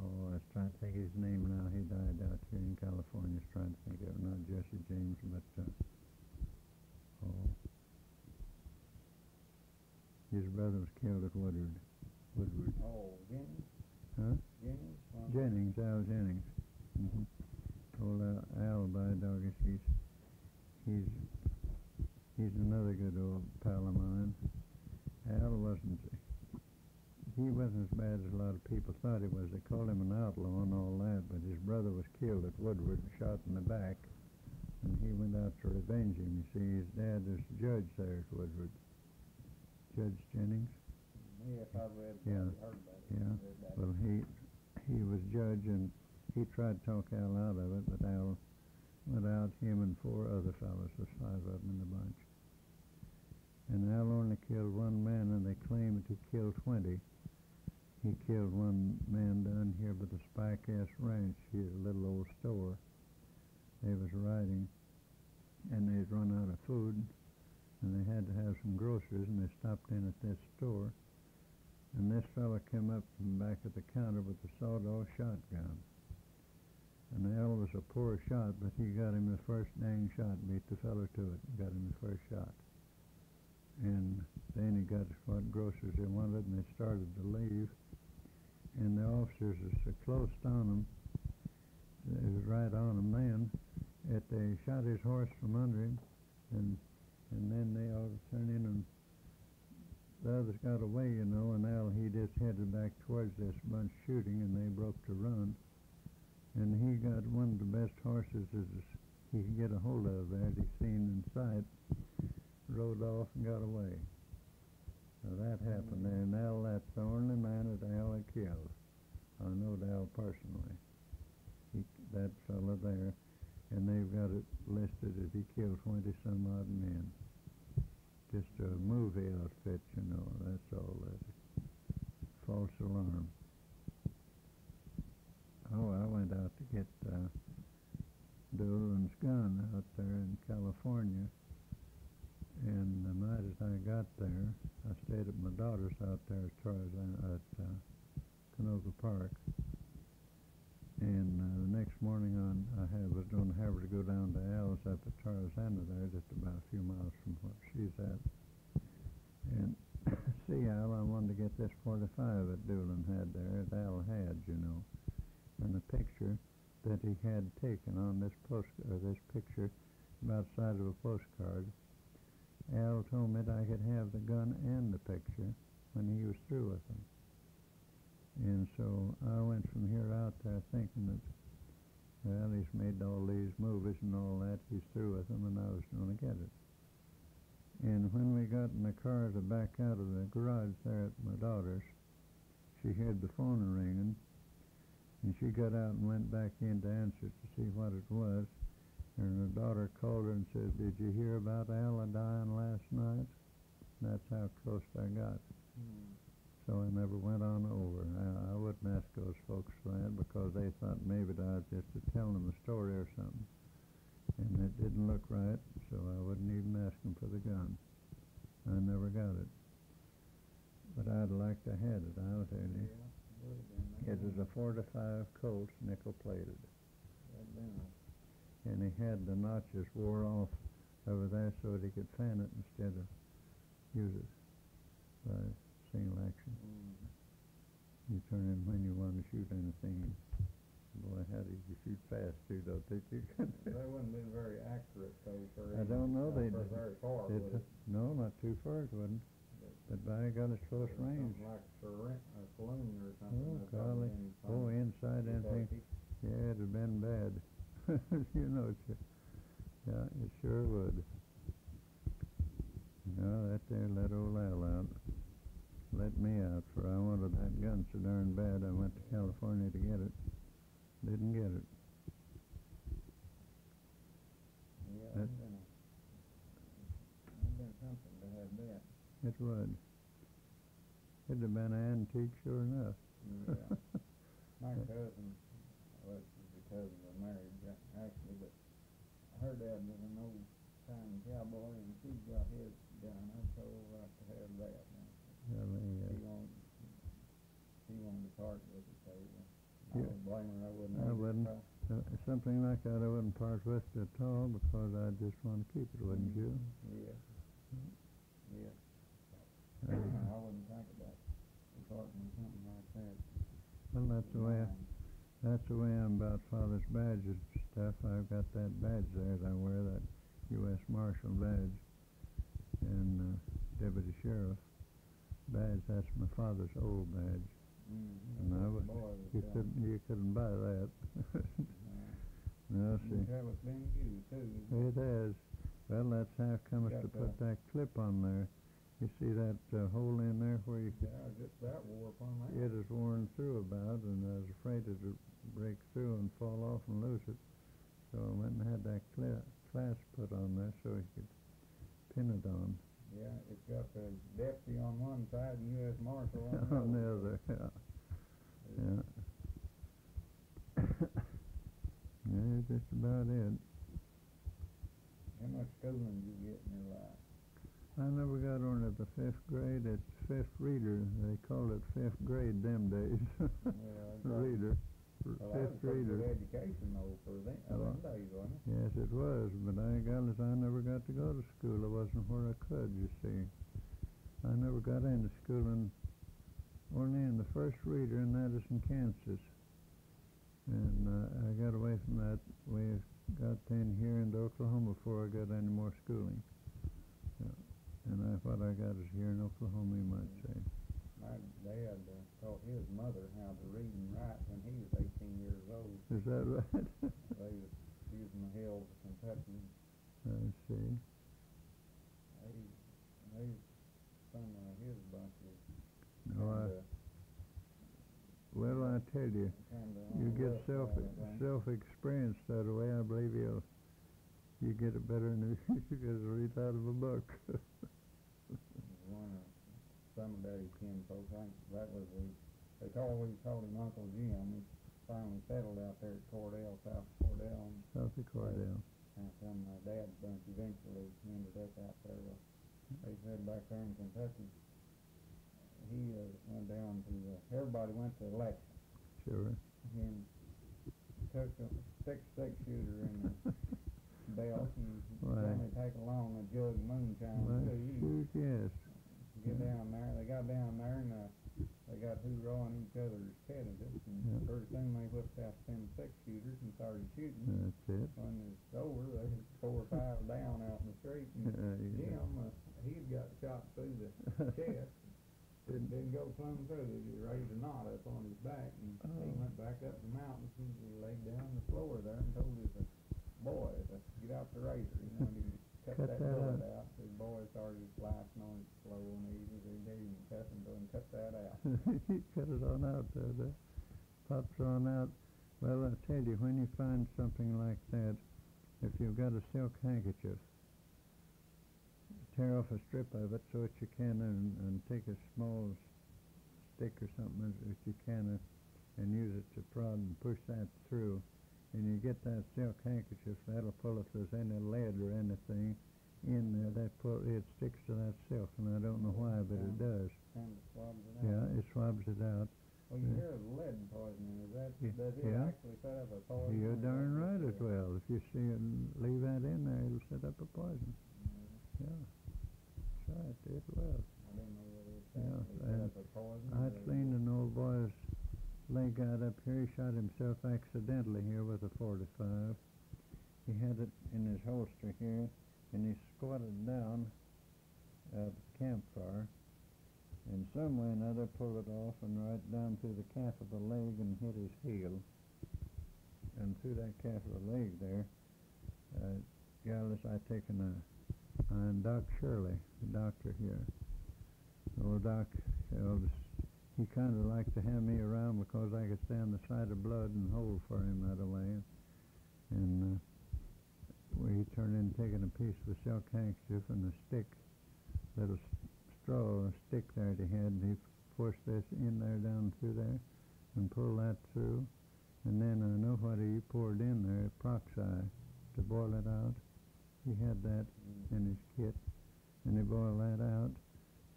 oh, I was trying to think of his name now. He died out here in California. I was trying to think of it. Not Jesse James, but, uh, oh, his brother was killed at Woodward. Woodward. Oh, Jennings, Huh? Jennings? Well, Jennings, Al Jennings. Mm-hmm. Old Al, Al by doggies. He's, he's, he's another good old pal of mine. Al wasn't, he wasn't as bad as a lot of people thought he was. They called him an outlaw and all that, but his brother was killed at Woodward, shot in the back, and he went out to revenge him. You see, his dad was a judge there at Woodward. Judge Jennings. Yes, I read Yeah. heard about it. Yeah. read about it. Well, he he was judge, and he tried to talk Al out of it, but Al went out, him and four other fellows, there's five of them in the bunch. And Al only killed one man, and they claimed he killed 20. He killed one man down here by the Spike S Ranch, here, a little old store. They was riding, and they'd run out of food, and they had to have some groceries, and they stopped in at this store. And this fella came up from back of the counter with a sawed-off shotgun. And Al was a poor shot, but he got him the first dang shot, beat the fellow to it, got him the first shot. And then he got what groceries they wanted, and they started to leave. And the officers were so close on him, it was right on him then, that they shot his horse from under him, and and then they all turned in and the others got away, you know, and Al, he just headed back towards this bunch shooting, and they broke to run. And he got one of the best horses as he could get a hold of there, that he seen in sight, rode off and got away. So that happened there, and Al, that's the only man that Al killed. I know Al personally. He, that fellow there, and they've got it listed that he killed 20 some odd men. Just a movie outfit, This 645 that Doolin had there that Al had, you know. Have it, Yeah, you. would've. It was a 45 Colts nickel plated. And he had the notches wore off over there so that he could fan it instead of use it by single action. You turn in when you want to shoot anything. Boy, how did you shoot fast too, don't think you <laughs> can? They wouldn't been very accurate though for. I any- don't know, not they for did- Very far, It- would it? No, not too far it wasn't. But by God, it's close range. Something like a saloon, a saloon or Oh, something. that'd probably golly. been Oh, fine. inside anything. Kentucky. Yeah, it'd have been bad. you know, it's, yeah, it sure would. No, that there let old Al out. Let me out, for I wanted that gun so darn bad I went to California to get it. Didn't get it. Yeah, That- it'd been a, it'd been something to have that. It would. It'd have antique, sure enough. Yeah. <laughs> My cousin, a cousin of married, yeah, actually, but her dad was an old time cowboy and she got his gun. I told her like to have that. Well, And they, She uh, wanted, she wanted to part with it, so uh, I Yeah. don't blame her, I wouldn't. I wouldn't. uh, something like that I wouldn't part with it at all because I just want to keep it, wouldn't you? Yeah. Yeah. Uh, I wouldn't think about parting with something like that. well, that's the way I, Mine. that's the way I'm about Father's badges and stuff. I've got that badge there that I wear, that U.S. Marshal badge and uh, Deputy Sheriff badge. That's my father's old badge. Mhm. And I would, Boy, was you done. couldn't, you couldn't buy that. Uh, no, see. That was been used too. It has. Well, that's how come us to put that clip on there. You see that uh, hole in there where you could, Yeah, just that wore upon that. it is worn through about, and I was afraid it would break through and fall off and lose it. So I went and had that cla- clasp put on there so you could pin it on, Yeah, it's got the deputy on one side and U.S. Marshal on the <laughs> on the other. Yeah. Yeah. <coughs> yeah, just about it. How much schooling did you get in your life? I never got on to the fifth grade. It's fifth reader. They called it fifth grade them days. <laughs> Well, like- reader. Well, that was a fifth reader. education though for them, Oh. them days, wasn't it? Yes, it was, but I got it. I never got to go to school. I wasn't where I could, you see. I never got into school and only in the first reader, and that is in Kansas. And uh, I got away from that. We got in here into Oklahoma before I got any more schooling. Yeah. And I, what I got is here in Oklahoma, you might say. My dad uh, taught his mother how to read and write when he was 18 years old. Is that right? <laughs> They was using the hills of Kentucky. I see. They, they, some of his bunch was No, I, kinda, well, I tell you, uh, You get self think. Uh, self experience that way. I believe you'll you get it better than <laughs> you get to read out of a book. <laughs> one of some daddy kin folks, I that was the, they always called him Uncle Jim. He finally settled out there at Cordell, South Cordell, South of Cordell. how uh, come my dad's bunch eventually ended up out there. They said back there in Kentucky, he uh, went down to, uh, everybody went to election Sure. and took a six six shooter in the <laughs> belt and Why? only take along a jug of moonshine Well, too. shoot, yes. Get down there. They got down there and uh, they got hoorahing each other's candidates. And Yeah. pretty soon they whipped out them six shooters and started shooting. That's it. When it's over, they was four or five down out in the street, and <laughs> Uh, know. Jim, uh, he'd got shot through the <laughs> chest. Didn't, didn't go plumb through, he raised a knot up on his back, and he Oh. went back up the mountains, and he laid down on the floor there and told his uh, boy to get out the razor, you know, and he <laughs> cut Cut that that blood out. His boy started slicing on it slow and easy, he didn't even cuss him, but cut that out. <laughs> he cut it on out there, the pops on out. Well, I tell you, when you find something like that, if you've got a silk handkerchief, tear off a strip of it so that you can, and, and take a small stick or something that you can, and use it to prod and push that through. And you get that silk handkerchief, that'll pull if there's any lead or anything in there. That pull, it sticks to that silk, and I don't know why, but it does. Kind of swabs it out. Yeah, it swabs it out. Well, you Yeah. hear of lead poisoning, is that, Yeah, does it yeah. actually set up a poison? You're darn right it will. If you see it and leave that in there, it'll set up a poison. Mm-hmm. Yeah. Yeah, that's right, it it's Yeah, and. I've seen an old boy's leg out up here. He shot himself accidentally here with a 45. He had it in his holster here, and he squatted down at the campfire, and some way or another pulled it off and right down through the calf of the leg and hit his heel. And through that calf of the leg there, uh, Gallus, I taken a, and Doc Shirley, the doctor here. Old Doc, was- he kind of liked to have me around because I could stand the sight of blood and hold for him that way. And uh, we turned in taking a piece of a silk handkerchief and a stick, little straw, a stick there that he had, and he forced this in there down through there and pulled that through. And then I know what he poured in there, peroxide, to boil it out. He had that in his kit, and he boiled that out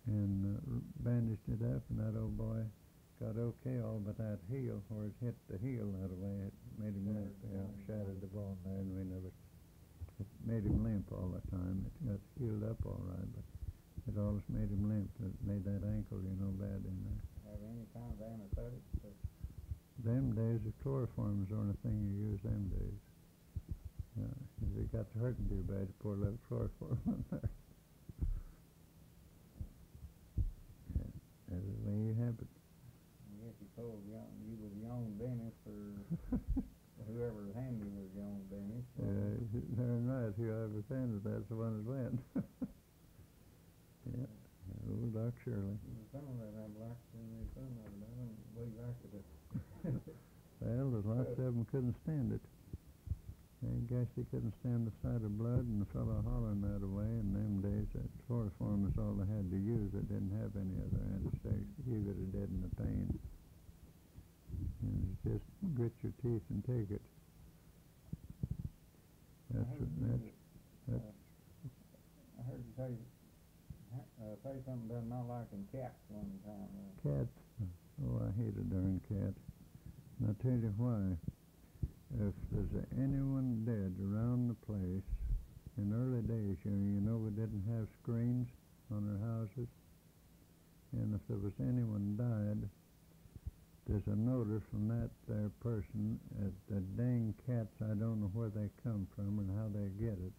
and uh, bandaged it up, and that old boy got okay, all but that heel, where it hit the heel that way, it made him limp, yeah, shattered the bone there, and we never, it made him limp all the time. It got healed up all right, but it always made him limp. It made that ankle, you know, bad in there. Have any kind of anesthetic? Them days, the chloroform is the only thing you use them days. Yeah, if it got to hurting too bad, pour a little chloroform in there. That's the way you have it. Guess you told young, you was young Dennis or <laughs> whoever handy was young Dennis. so- Yeah, right, whoever sent it, that's the one that went. <laughs> yeah, old Doc Shirley. Some of that blacks in there, some of it, I don't believe I could have. Well, there's lots of them couldn't stand it. I guess they couldn't stand the sight of blood and the fellow hollering that away. In them days, that chloroform was all they had to use. They didn't have any other anesthetic. You could have deadened the pain. And just grit your teeth and take it. That's, I heard that's, that's, uh, I heard you say, uh, say something about not liking cats one time. uh, Cats. Oh, I hate a darn cat. And I'll tell you why. If there's anyone dead around the place, in early days, you know, you know we didn't have screens on our houses. And if there was anyone died, there's a notice from that there person that the dang cats, I don't know where they come from and how they get it,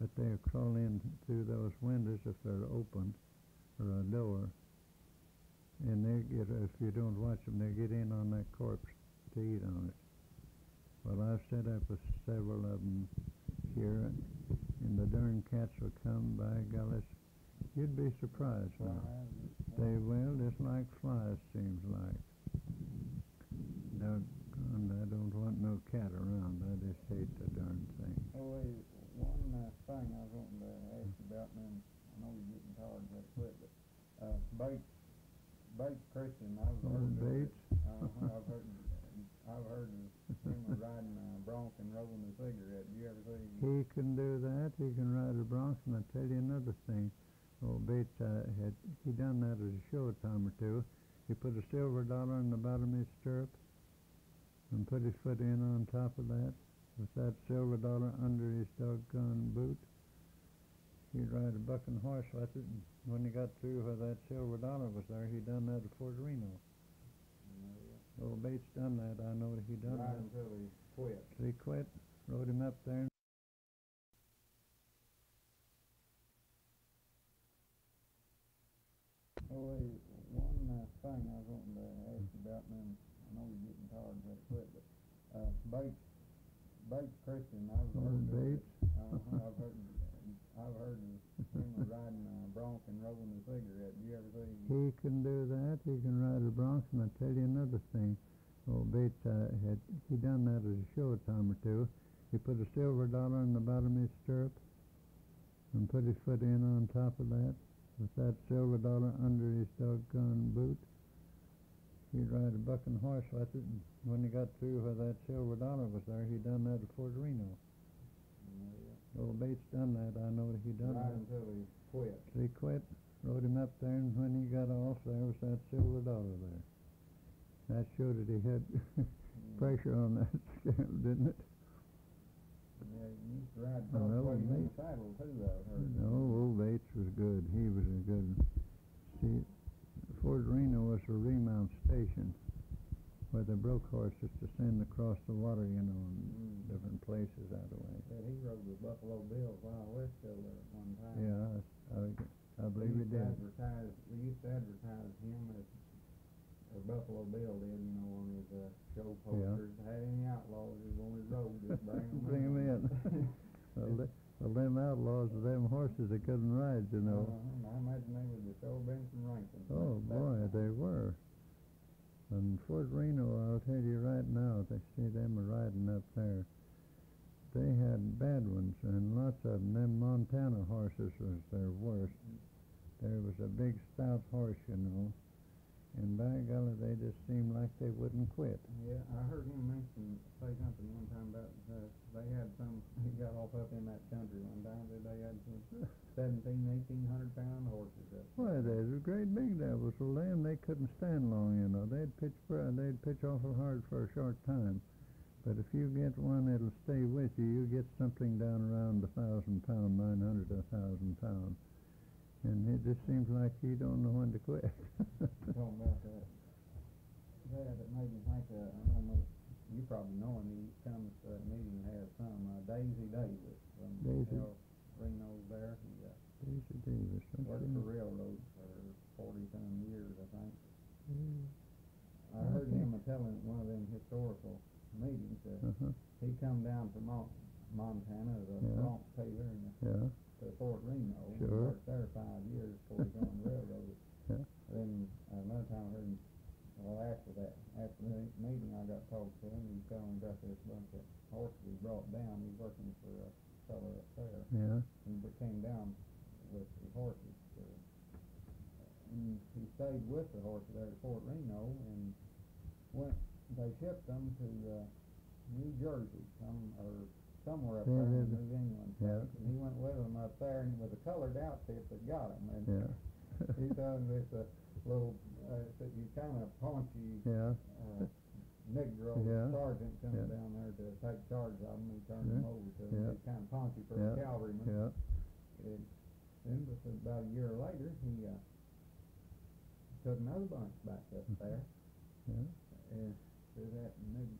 but they crawl in through those windows if they're open or a door and they get, if you don't watch them, they get in on that corpse to eat on it. Well, I've set up with several of them here, and the darn cats will come by, golly, you'd be surprised now. They will, just like flies, seems like. Doggone, I don't want no cat around, I just hate the darn thing. Oh, wait, one uh, thing I was wanting to ask about, and I know you're getting tired of that quick, but, uh, Bates, Bates Christian, I've Oh, heard. of it. Uh, I've heard, I've heard of He can do that. He can ride a bronc. And I tell you another thing. Old Bates uh, had he done that as a show a time or two. He put a silver dollar in the bottom of his stirrup and put his foot in on top of that with that silver dollar under his doggone boot. He'd ride a bucking horse with it. And when he got through where that silver dollar was there, he done that at Fort Reno. Old Bates done that. I know that he done Right that. until he quit. So he quit, rode him up there. Oh, hey, one uh, thing I was wanting to ask you about, then I know you're getting tired of that quit, but, uh, Bates, Bates Christian, I've heard. Bates? Uh, I've heard, I've heard of see? He can do that. He can ride a bronc. And I tell you another thing. Old Bates uh, had he done that as a show a time or two. He put a silver dollar in the bottom of his stirrup and put his foot in on top of that with that silver dollar under his doggone boot. He'd ride a bucking horse with it. And when he got through where that silver dollar was there, he'd done that at Fort Reno. Old Bates done that. I know he done Right that. until he quit. He quit, rode him up there, and when he got off, there was that silver dollar there. That showed that he had <laughs> pressure on that <laughs> scale, didn't it? Yeah, he used to ride Oh, across that what was he in the saddle too, heard. No, old Bates was good. He was a good. See, Fort Reno was a remount station where they broke horses to send across the water, you know, in Mm. different places that way. Said he rode with Buffalo Bill Wild West still there at one time. Yeah, I, I, I believe he did. Advertise, we used to advertise him as, or Buffalo Bill did, you know, on his uh, show posters. Had any outlaws who on his road, just <laughs> bring them Bring in. <laughs> Well, they, well, them outlaws with them horses they couldn't ride, you know. Uh, I imagine they was the sure been some rankings. Oh boy, they were. And Fort Reno, I'll tell you right now, they see them riding up there. They had bad ones, and lots of them. Them Montana horses was their worst. There was a big stout horse, you know, and by golly, they just seemed like they wouldn't quit. Yeah, I heard him mention, say something one time about, uh, they had some, he got off up in that country one time, that they had some seventeen, eighteen hundred pound horses up. Why, they were great big devils. Well, them they couldn't stand long, you know. They'd pitch, pr- they'd pitch awful hard for a short time. But if you get one that'll stay with you, you get something down around a thousand pound, nine hundred a thousand pound. And it just seems like you don't know when to quit. <laughs> Talking about that, that, it made me think, uh, I don't know, you probably know him, he comes to a meeting and has some, uh, Daisy Davis from Daisy. El Reno's there. He, uh, Daisy Davis. worked for railroads for forty-some years, I think. Mm, I heard Okay. him telling one of them historical meetings that Uh-huh, he come down from Mon- Montana as a Yeah. bronc tailor and yeah, to Fort Reno. Sure. Worked there five years before he joined the railroad. <laughs> yeah. Then uh, another time I heard him, well, after that, after the meeting, I got talked to him. He was telling me about this bunch of horses he brought down. He was working for a fellow up there. Yeah, and we came down with the horses. Uh, and he stayed with the horses there at Fort Reno and went, they shipped them to uh, New Jersey, some, or somewhere up there in New England. yeah. And he went with them up there and it was a colored outfit that got him. And yeah. he <laughs> me it's a little, uh, you kind of paunchy yeah, uh, Negro <laughs> Yeah. sergeant comes Yeah. down there to take charge of them. He turned Yeah. them over to him. He's kind of paunchy for a cavalryman. yeah. And then, about a year later, he uh, took another bunch back up Mhm. there, Yeah. and to that nigger,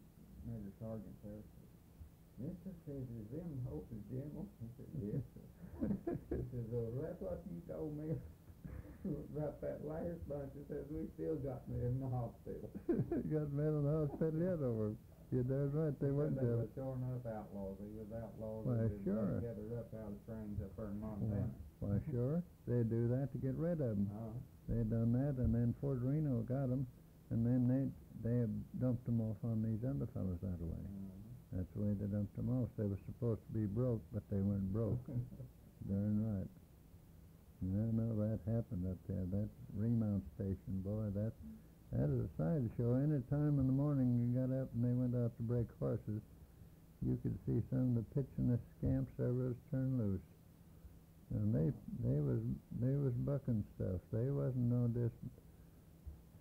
nigger sergeant there Mister says, them horses General? He said, yes. he says, well, that's what you told me about that last bunch. He says, we still got them in the hospital. Got men in the hospital yet over. You're darn right, they weren't they were sure enough outlaws. He was outlaws. Why, had sure. Gathered up out of springs up there in Montana. why, sure. They do that to get rid of them. Uh, They done that, and then Fort Reno got them, and then they they dumped them off on these other fellows that way. uh, That's the way they dumped them off. They were supposed to be broke, but they weren't broke. Darn right. I know that happened up there. That remount station, boy, that that is a sideshow. Any time in the morning you got up and they went out to break horses, you could see some of the pitchingest scamps ever was turned loose. And they they was they was bucking stuff. They wasn't no just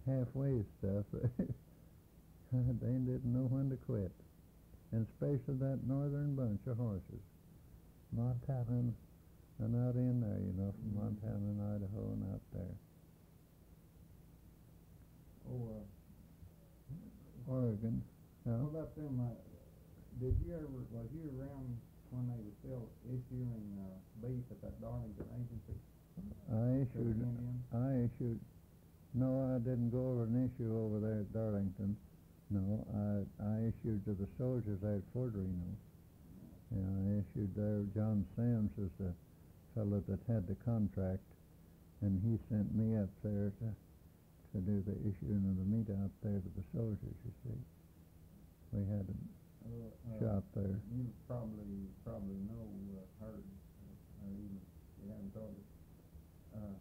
halfway stuff. <laughs> they didn't know when to quit. And of that northern bunch of horses. Montana and, out in there, you know, from. Montana and Idaho and out there. oh, uh, Oregon. what about them, uh, did you ever, was you around when they were still issuing, uh, beef at that Darlington agency I issued, I issued, no, I didn't go over an issue over there at Darlington. No, I, I issued to the soldiers at Fort Reno. Yeah, I issued there, John Sams was the fellow that had the contract, and he sent me up there to, to do the issuing of the meat out there to the soldiers, you see. We had a Uh, shop there. You probably, probably know, uh, heard, or even, you haven't told us. Uh,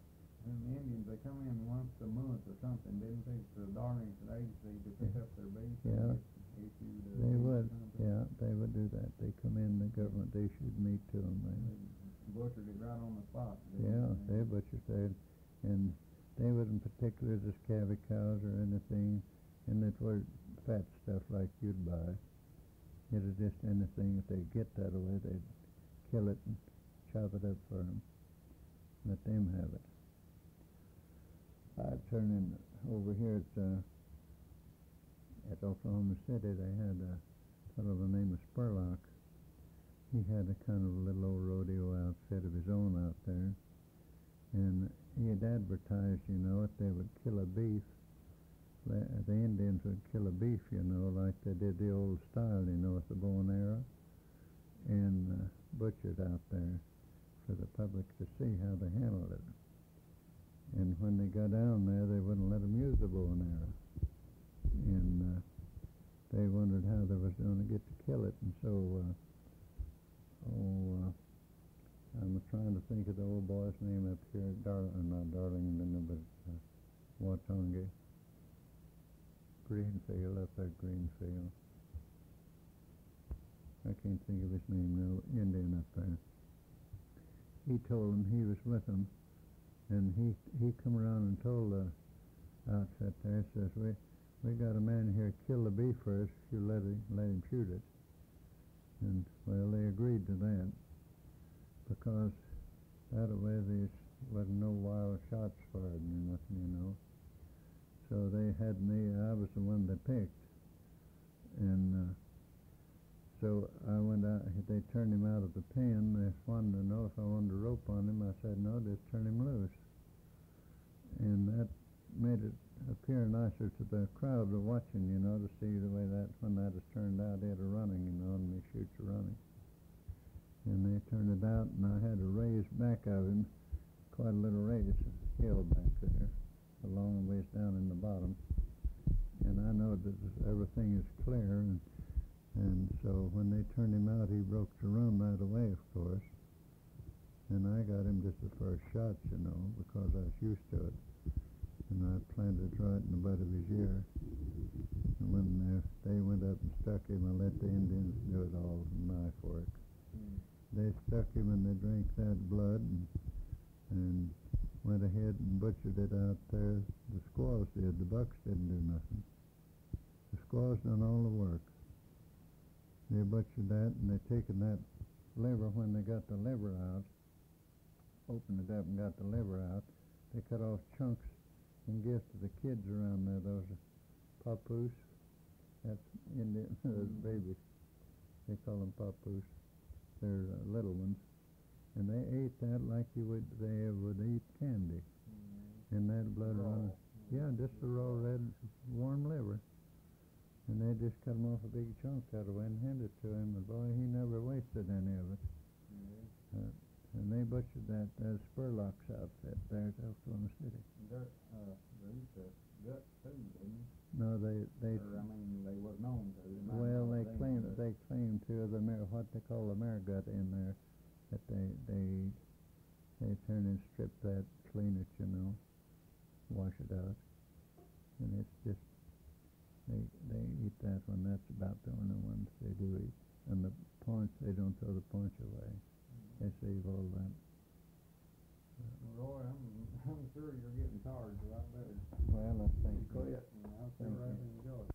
when the Indians, they come in once a month or something, didn't they, to the Darlington agency to pick up their beef? Yeah. Issued, uh, They would, something? yeah, they would do that. They come in, the government issued meat to them. They butchered it right on the spot. Yeah, they butchered there, and they wouldn't particular just calvy cows or anything, and it was fat stuff like you'd buy. It was just anything, if they get that away, they'd kill it and chop it up for them. Let them have it. I turn in over here at, uh, at Oklahoma City, they had a fellow by the name of Spurlock. He had a kind of little old rodeo outfit of his own out there. And he had advertised, you know, that they would kill a beef. The, the Indians would kill a beef, you know, like they did the old style, you know, with the bow and arrow, and uh, butchered out there for the public to see how they handled it. And when they got down there, they wouldn't let them use the bow and arrow. And uh, they wondered how they was going to get to kill it, and so, uh, oh, uh, I'm trying to think of the old boy's name up here, Dar- uh, not Darlington, but uh, Watonga. Greenfield, up there, Greenfield. I can't think of his name now, Indian up there. He told him he was with him, and he he come around and told the outfit there, says, we, we got a man here kill the beef for us if you let him, let him shoot it. And, well, they agreed to that because that way there wasn't no wild shots fired or nothing, you know. So they had me, I was the one they picked. And uh, so I went out, they turned him out of the pen. They wanted to know if I wanted a rope on him. I said, no, just turn him loose. And that made it appear nicer to the crowd who watching, you know, to see the way that, when that is turned out, it a running, you know, and me shoots a running and they turned it out, and I had a raise back of him, quite a little raise, hill back there, a long ways down in the bottom. And I know that everything is clear, and and so when they turned him out, he broke to run right away, of course. And I got him just the first shot, you know, because I was used to it. And I planted it right in the butt of his ear. And when they, they went up and stuck him, I let the Indians do it all knife work Mm. they stuck him and they drank that blood and, and went ahead and butchered it out there. The squaws did. The bucks didn't do nothing. The squaws done all the work. They butchered that and they taken that liver when they got the liver out, opened it up and got the liver out. They cut off chunks and give to the kids around there. Those papoose. That's Indian, <laughs> those Mm. babies. They call them papoose they're uh, little ones, and they ate that like you would they would eat candy. Mm. And that blood Raw. run, yeah, just the raw red warm liver. And they just cut him off a big chunk out of it and handed it to him, and boy, he never wasted any of it. Uh, and they butchered that uh, Spurlock's outfit there at Oklahoma City. Dirt, uh, they used to gut too, didn't No, they they? Or, I mean, they was known to. They well they have been, claim but- they claim to the mar- what they call the mare gut in there that they they they turn and strip that, clean it, you know, wash it out, and it's just they they eat that one. That's about the only ones they do eat. And the paunch, they don't throw the paunch away. They all that. Roy, I'm, I'm sure you're getting tired, so I better Well, I think quit, you I'll Thank right you. enjoy it.